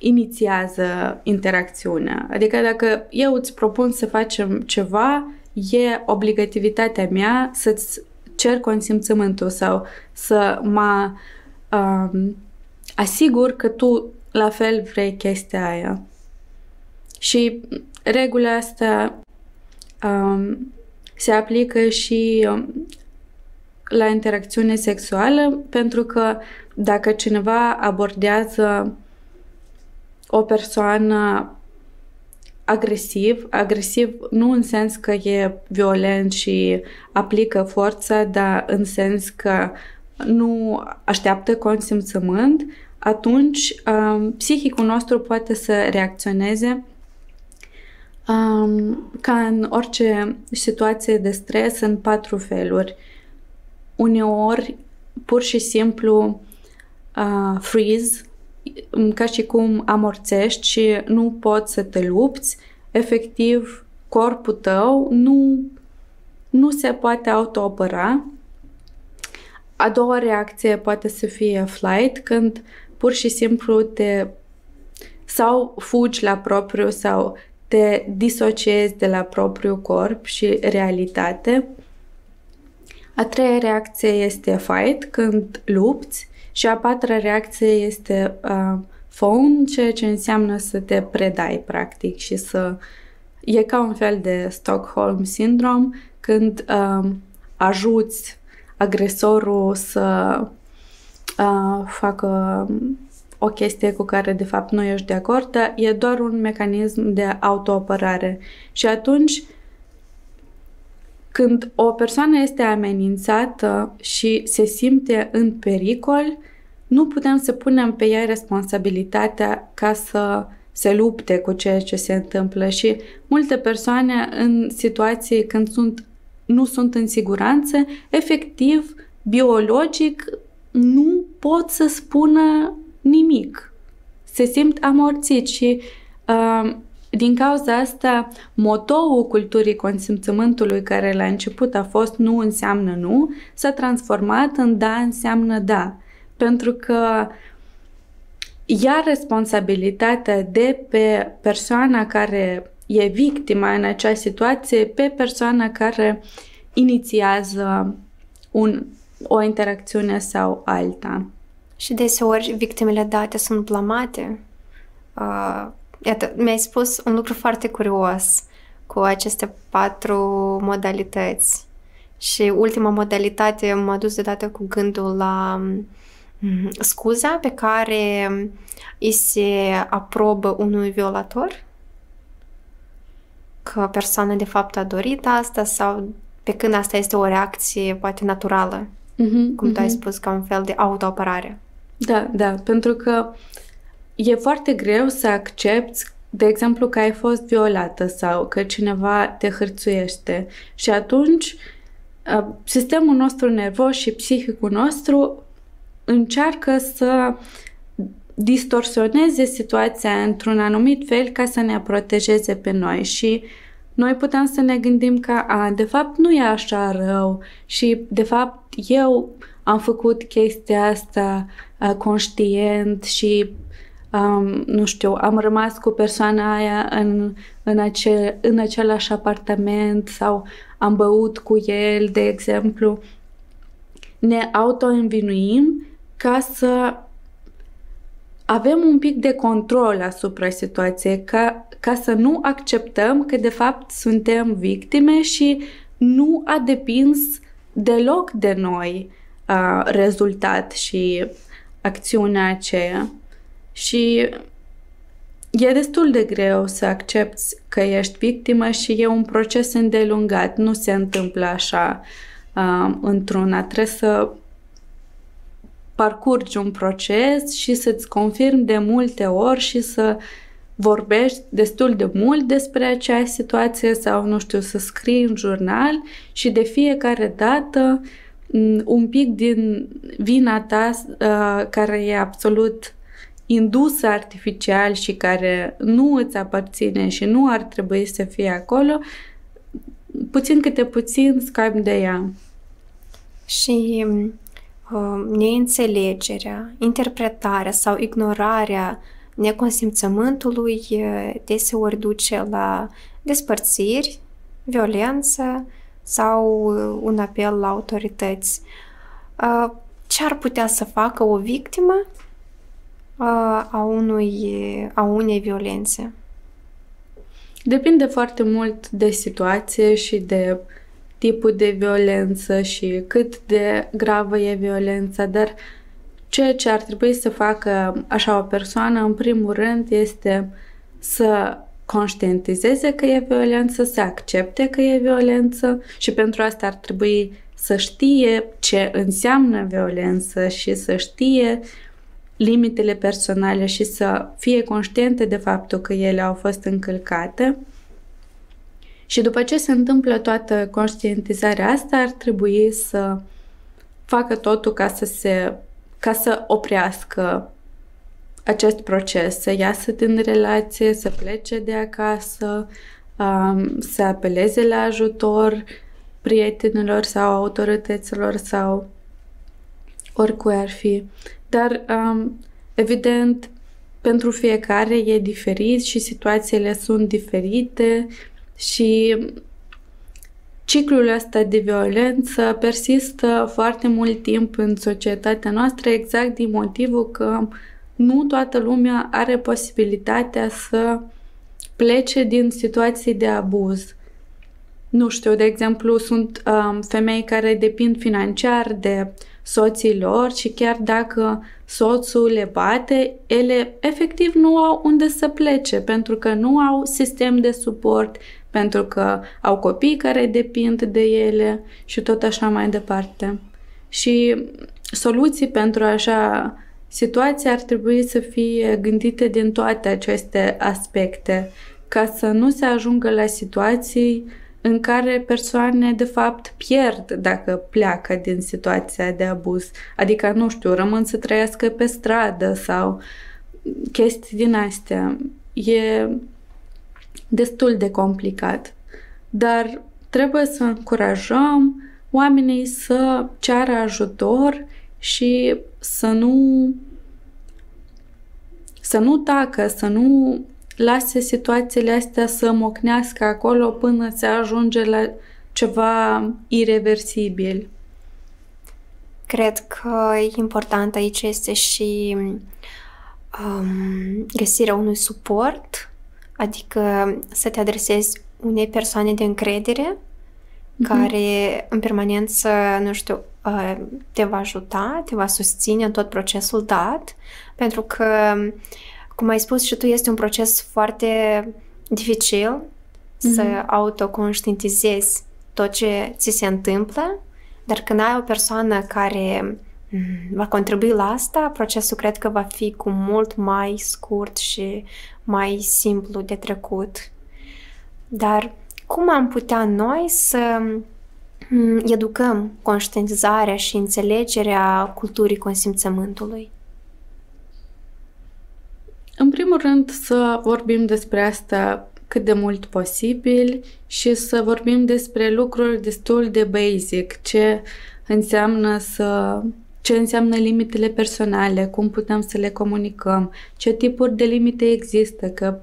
[SPEAKER 2] inițiază interacțiunea. Adică dacă eu îți propun să facem ceva, e obligativitatea mea să-ți cer consimțământul sau să mă um, asigur că tu la fel vrei chestia aia. Și regula asta um, se aplică și um, la interacțiune sexuală, pentru că dacă cineva abordează o persoană agresiv, agresiv nu în sens că e violent și aplică forța, dar în sens că nu așteaptă consimțământ, atunci um, psihicul nostru poate să reacționeze um, ca în orice situație de stres în patru feluri. Uneori, pur și simplu, uh, freeze, ca și cum amorțești și nu poți să te lupți, efectiv corpul tău nu, nu se poate autoapăra. A doua reacție poate să fie flight, când pur și simplu te sau fugi la propriu sau te disociezi de la propriul corp și realitate. A treia reacție este fight, când lupți Și a patra reacție este uh, phone, ceea ce înseamnă să te predai, practic, și să... E ca un fel de Stockholm Syndrome, când uh, ajuți agresorul să uh, facă o chestie cu care de fapt nu ești de acord, dar e doar un mecanism de autoapărare. Și atunci când o persoană este amenințată și se simte în pericol, nu putem să punem pe ea responsabilitatea ca să se lupte cu ceea ce se întâmplă și multe persoane în situații când sunt, nu sunt în siguranță, efectiv, biologic, nu pot să spună nimic. Se simt amorțiți și uh, din cauza asta, motoul culturii consimțământului care la început a fost nu înseamnă nu, s-a transformat în da înseamnă da. Pentru că ia responsabilitatea de pe persoana care e victima în acea situație, pe persoana care inițiază un, o interacțiune sau alta.
[SPEAKER 1] Și deseori victimele date sunt blamate. Uh, iată, mi-ai spus un lucru foarte curios cu aceste patru modalități. Și ultima modalitate m-a dus deodată cu gândul la mm, scuza pe care îi se aprobă unui violator că persoana de fapt a dorit asta sau pe când asta este o reacție poate naturală, mm-hmm, cum mm-hmm. tu ai mhm. spus, ca un fel de autoapărare.
[SPEAKER 2] Da, da, pentru că e foarte greu să accepti, de exemplu, că ai fost violată sau că cineva te hărțuiește și atunci sistemul nostru nervos și psihicul nostru încearcă să distorsioneze situația într-un anumit fel ca să ne protejeze pe noi. Și noi putem să ne gândim că, a, de fapt, nu e așa rău și, de fapt, eu am făcut chestia asta uh, conștient și um, nu știu, am rămas cu persoana aia în, în, ace, în același apartament sau am băut cu el, de exemplu. Ne autoînvinuim ca să avem un pic de control asupra situației, ca, ca să nu acceptăm că de fapt suntem victime și nu a depins deloc de noi uh, rezultat și acțiunea aceea. Și e destul de greu să accepti că ești victimă și e un proces îndelungat, nu se întâmplă așa uh, într-una. Trebuie să parcurgi un proces și să-ți confirmi de multe ori și să vorbești destul de mult despre acea situație sau, nu știu, să scrii în jurnal și de fiecare dată un pic din vina ta uh, care e absolut indusă artificial și care nu îți aparține și nu ar trebui să fie acolo, puțin câte puțin scapi de ea.
[SPEAKER 1] Și uh, neînțelegerea, interpretarea sau ignorarea neconsimțământului uh, deseori duce la despărțiri, violență sau uh, un apel la autorități. Uh, ce ar putea să facă o victimă a, unui, a unei violențe?
[SPEAKER 2] Depinde foarte mult de situație și de tipul de violență și cât de gravă e violența, dar ceea ce ar trebui să facă așa o persoană, în primul rând, este să conștientizeze că e violență, să accepte că e violență și pentru asta ar trebui să știe ce înseamnă violență și să știe limitele personale și să fie conștiente de faptul că ele au fost încălcate. Și după ce se întâmplă toată conștientizarea asta, ar trebui să facă totul ca să se ca să oprească acest proces, să iasă din relație, să plece de acasă, um, să apeleze la ajutor prietenilor sau autorităților sau oricui ar fi. Dar, um, evident, pentru fiecare e diferit și situațiile sunt diferite și ciclul ăsta de violență persistă foarte mult timp în societatea noastră exact din motivul că nu toată lumea are posibilitatea să plece din situații de abuz. Nu știu, de exemplu, sunt um, femei care depind financiar de soții lor și chiar dacă soțul le bate, ele efectiv nu au unde să plece pentru că nu au sistem de suport, pentru că au copii care depind de ele și tot așa mai departe. Și soluții pentru așa situații ar trebui să fie gândite din toate aceste aspecte, ca să nu se ajungă la situații în care persoane de fapt pierd dacă pleacă din situația de abuz. Adică, nu știu, rămân să trăiască pe stradă sau chestii din astea. E destul de complicat. Dar trebuie să încurajăm oamenii să ceară ajutor și să nu să nu tacă, să nu lase situațiile astea să mocnească acolo până se ajunge la ceva irreversibil.
[SPEAKER 1] Cred că important aici este și um, găsirea unui suport, adică să te adresezi unei persoane de încredere mm-hmm. care în permanență, nu știu, uh, te va ajuta, te va susține în tot procesul dat, pentru că cum ai spus și tu, este un proces foarte dificil mm-hmm. să mhm. autoconștientizezi tot ce ți se întâmplă, dar când ai o persoană care mm, va contribui la asta, procesul cred că va fi cu mult mai scurt și mai simplu de trecut. Dar cum am putea noi să mm, educăm conștientizarea și înțelegerea culturii consimțământului?
[SPEAKER 2] În primul rând să vorbim despre asta cât de mult posibil și să vorbim despre lucruri destul de basic, ce înseamnă să ce înseamnă limitele personale, cum putem să le comunicăm, ce tipuri de limite există, că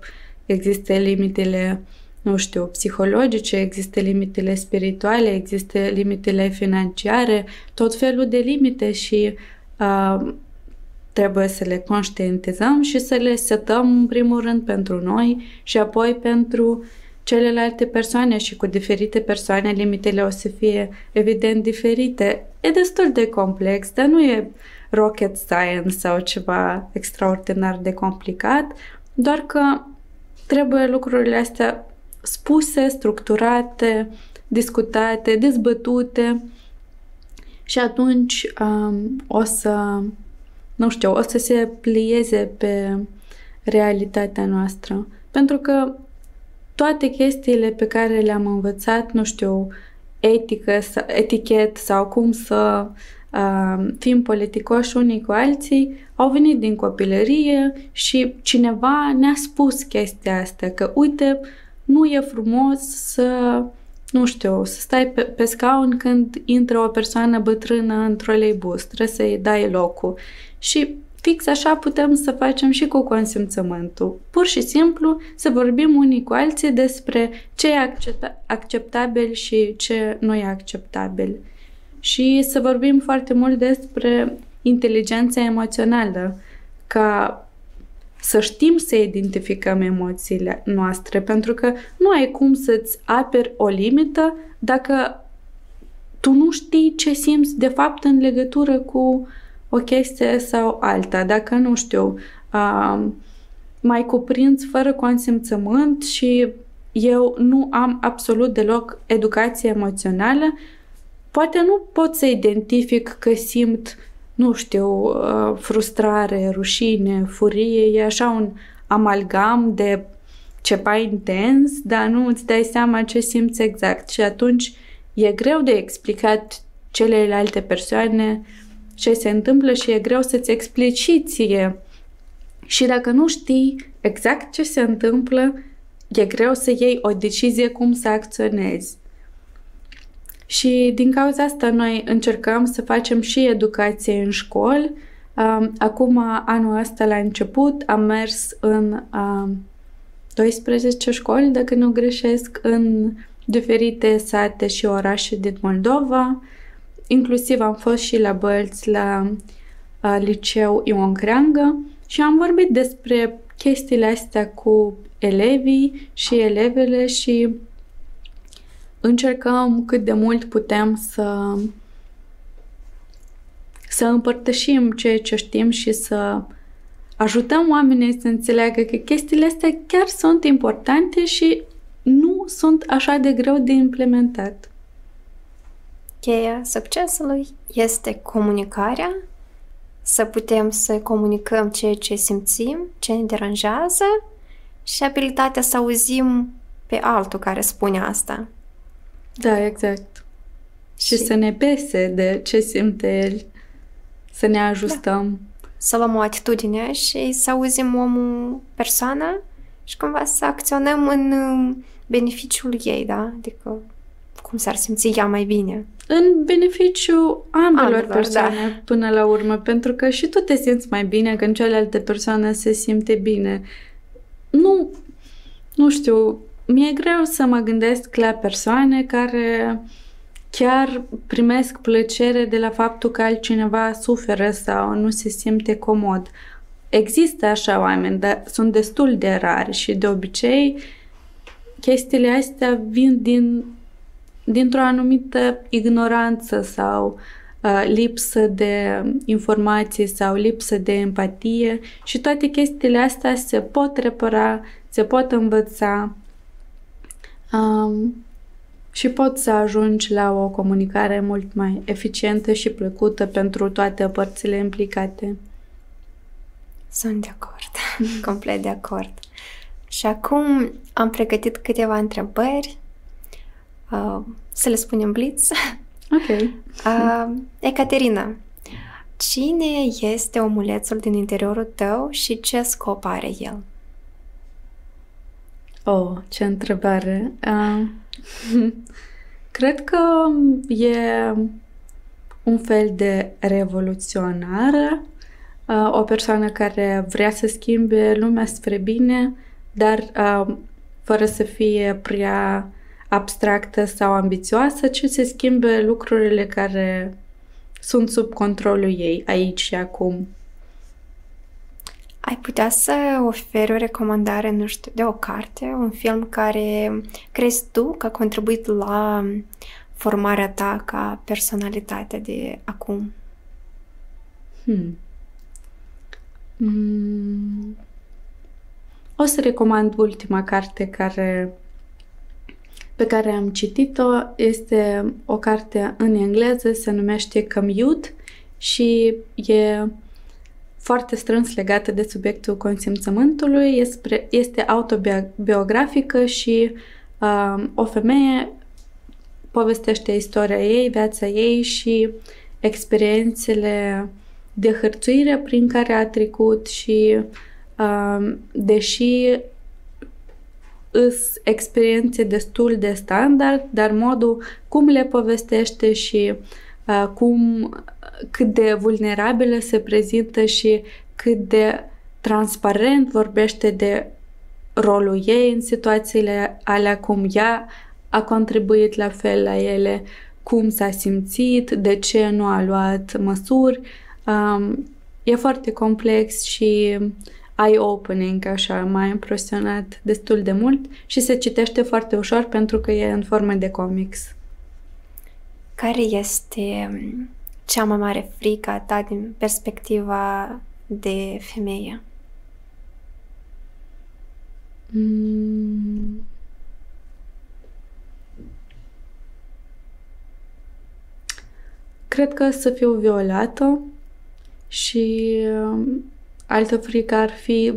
[SPEAKER 2] există limitele, nu știu, psihologice, există limitele spirituale, există limitele financiare, tot felul de limite și uh, trebuie să le conștientizăm și să le setăm în primul rând pentru noi și apoi pentru celelalte persoane și cu diferite persoane limitele o să fie evident diferite. E destul de complex, dar nu e rocket science sau ceva extraordinar de complicat, doar că trebuie lucrurile astea spuse, structurate, discutate, dezbătute și atunci um, o să nu știu, o să se plieze pe realitatea noastră. Pentru că toate chestiile pe care le-am învățat, nu știu, etică, etichet sau cum să uh, fim politicoși unii cu alții, au venit din copilărie și cineva ne-a spus chestia asta, că uite, nu e frumos să, nu știu, să stai pe, pe scaun când intră o persoană bătrână într-o leibus, trebuie să-i dai locul. Și fix așa putem să facem și cu consimțământul. Pur și simplu să vorbim unii cu alții despre ce e acceptabil și ce nu e acceptabil. Și să vorbim foarte mult despre inteligența emoțională, ca să știm să identificăm emoțiile noastre, pentru că nu ai cum să-ți aperi o limită dacă tu nu știi ce simți de fapt în legătură cu o chestie sau alta. Dacă, nu știu, uh, mai cuprins fără consimțământ și eu nu am absolut deloc educație emoțională, poate nu pot să identific că simt, nu știu, uh, frustrare, rușine, furie, e așa un amalgam de ceva intens, dar nu îți dai seama ce simți exact și atunci e greu de explicat celelalte persoane ce se întâmplă și e greu să-ți explici și ție. Și dacă nu știi exact ce se întâmplă, e greu să iei o decizie cum să acționezi. Și din cauza asta noi încercăm să facem și educație în școli. Acum, anul ăsta, la început, am mers în 12 școli, dacă nu greșesc, în diferite sate și orașe din Moldova. Inclusiv am fost și la Bălți, la uh, liceu Ion Creangă și am vorbit despre chestiile astea cu elevii și elevele și încercăm cât de mult putem să să împărtășim ceea ce știm și să ajutăm oamenii să înțeleagă că chestiile astea chiar sunt importante și nu sunt așa de greu de implementat.
[SPEAKER 1] Cheia succesului este comunicarea, să putem să comunicăm ceea ce simțim, ce ne deranjează și abilitatea să auzim pe altul care spune asta.
[SPEAKER 2] Da, exact. Și, și să ne pese de ce simte el, să ne ajustăm. Da.
[SPEAKER 1] Să luăm o atitudine și să auzim omul, persoana și cumva să acționăm în beneficiul ei, da? Adică cum s-ar simți ea mai bine.
[SPEAKER 2] În beneficiu ambelor, ambelor persoane da. până la urmă, pentru că și tu te simți mai bine când cealaltă persoană se simte bine. Nu, nu știu, mi-e greu să mă gândesc la persoane care chiar primesc plăcere de la faptul că altcineva suferă sau nu se simte comod. Există așa oameni, dar sunt destul de rari și de obicei chestiile astea vin din, dintr-o anumită ignoranță sau uh, lipsă de informații sau lipsă de empatie și toate chestiile astea se pot repara, se pot învăța um, și poți să ajungi la o comunicare mult mai eficientă și plăcută pentru toate părțile implicate.
[SPEAKER 1] Sunt de acord, *laughs* complet de acord. Și acum am pregătit câteva întrebări, uh, să le spunem blitz. *laughs*
[SPEAKER 2] Ok. *laughs*
[SPEAKER 1] Uh, Ecaterina, cine este omulețul din interiorul tău și ce scop are el?
[SPEAKER 2] Oh, ce întrebare! Uh, *laughs* cred că e un fel de revoluționar, uh, o persoană care vrea să schimbe lumea spre bine, dar uh, fără să fie prea abstractă sau ambițioasă, ci să schimbe lucrurile care sunt sub controlul ei, aici și acum.
[SPEAKER 1] Ai putea să oferi o recomandare, nu știu, de o carte, un film care crezi tu că a contribuit la formarea ta ca personalitate de acum?
[SPEAKER 2] Hmm. Mm. O să recomand ultima carte care pe care am citit-o. Este o carte în engleză, se numește Commute și e foarte strâns legată de subiectul consimțământului, este, este autobiografică și uh, o femeie povestește istoria ei, viața ei și experiențele de hărțuire prin care a trecut și uh, deși îs experiențe destul de standard, dar modul cum le povestește și uh, cum cât de vulnerabilă se prezintă și cât de transparent vorbește de rolul ei în situațiile alea, cum ea a contribuit la fel la ele, cum s-a simțit, de ce nu a luat măsuri. Um, e foarte complex și eye-opening, așa, m-a impresionat destul de mult și se citește foarte ușor pentru că e în formă de comics.
[SPEAKER 1] Care este cea mai mare frică a ta din perspectiva de femeie? Mm.
[SPEAKER 2] Cred că să fiu violată și um, altă frică ar fi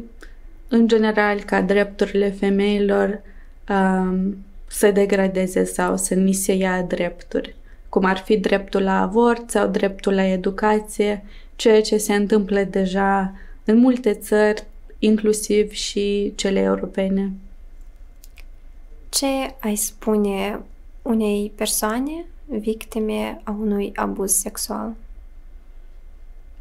[SPEAKER 2] în general ca drepturile femeilor um, să degradeze sau să ni se ia drepturi cum ar fi dreptul la avort sau dreptul la educație, ceea ce se întâmplă deja în multe țări, inclusiv și cele europene.
[SPEAKER 1] Ce ai spune unei persoane victime a unui abuz sexual?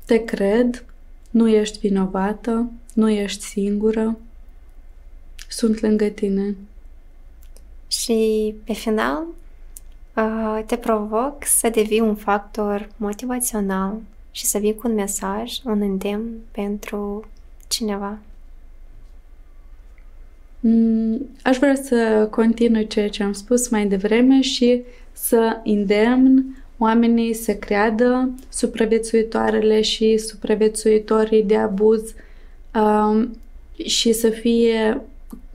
[SPEAKER 2] Te cred, nu ești vinovată, nu ești singură, sunt lângă tine.
[SPEAKER 1] Și Și pe final uh, te provoc să devii un factor motivațional și să vii cu un mesaj, un îndemn pentru cineva.
[SPEAKER 2] Mm, aș vrea să continui ceea ce am spus mai devreme și să îndemn oamenii să creadă supraviețuitoarele și supraviețuitorii de abuz um, și să fie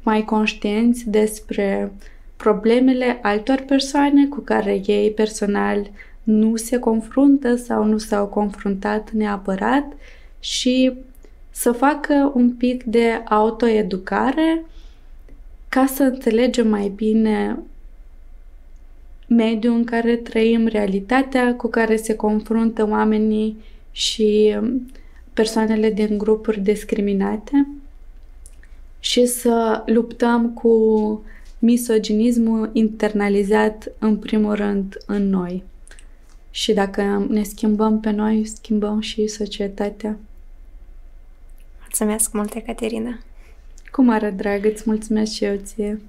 [SPEAKER 2] mai conștienți despre problemele altor persoane cu care ei personal nu se confruntă sau nu s-au confruntat neapărat și să facă un pic de autoeducare ca să înțelegem mai bine mediul în care trăim, realitatea cu care se confruntă oamenii și persoanele din grupuri discriminate și să luptăm cu misoginismul internalizat în primul rând în noi. Și dacă ne schimbăm pe noi, schimbăm și societatea.
[SPEAKER 1] Mulțumesc mult, Caterina!
[SPEAKER 2] Cu mare drag, îți mulțumesc și eu ție!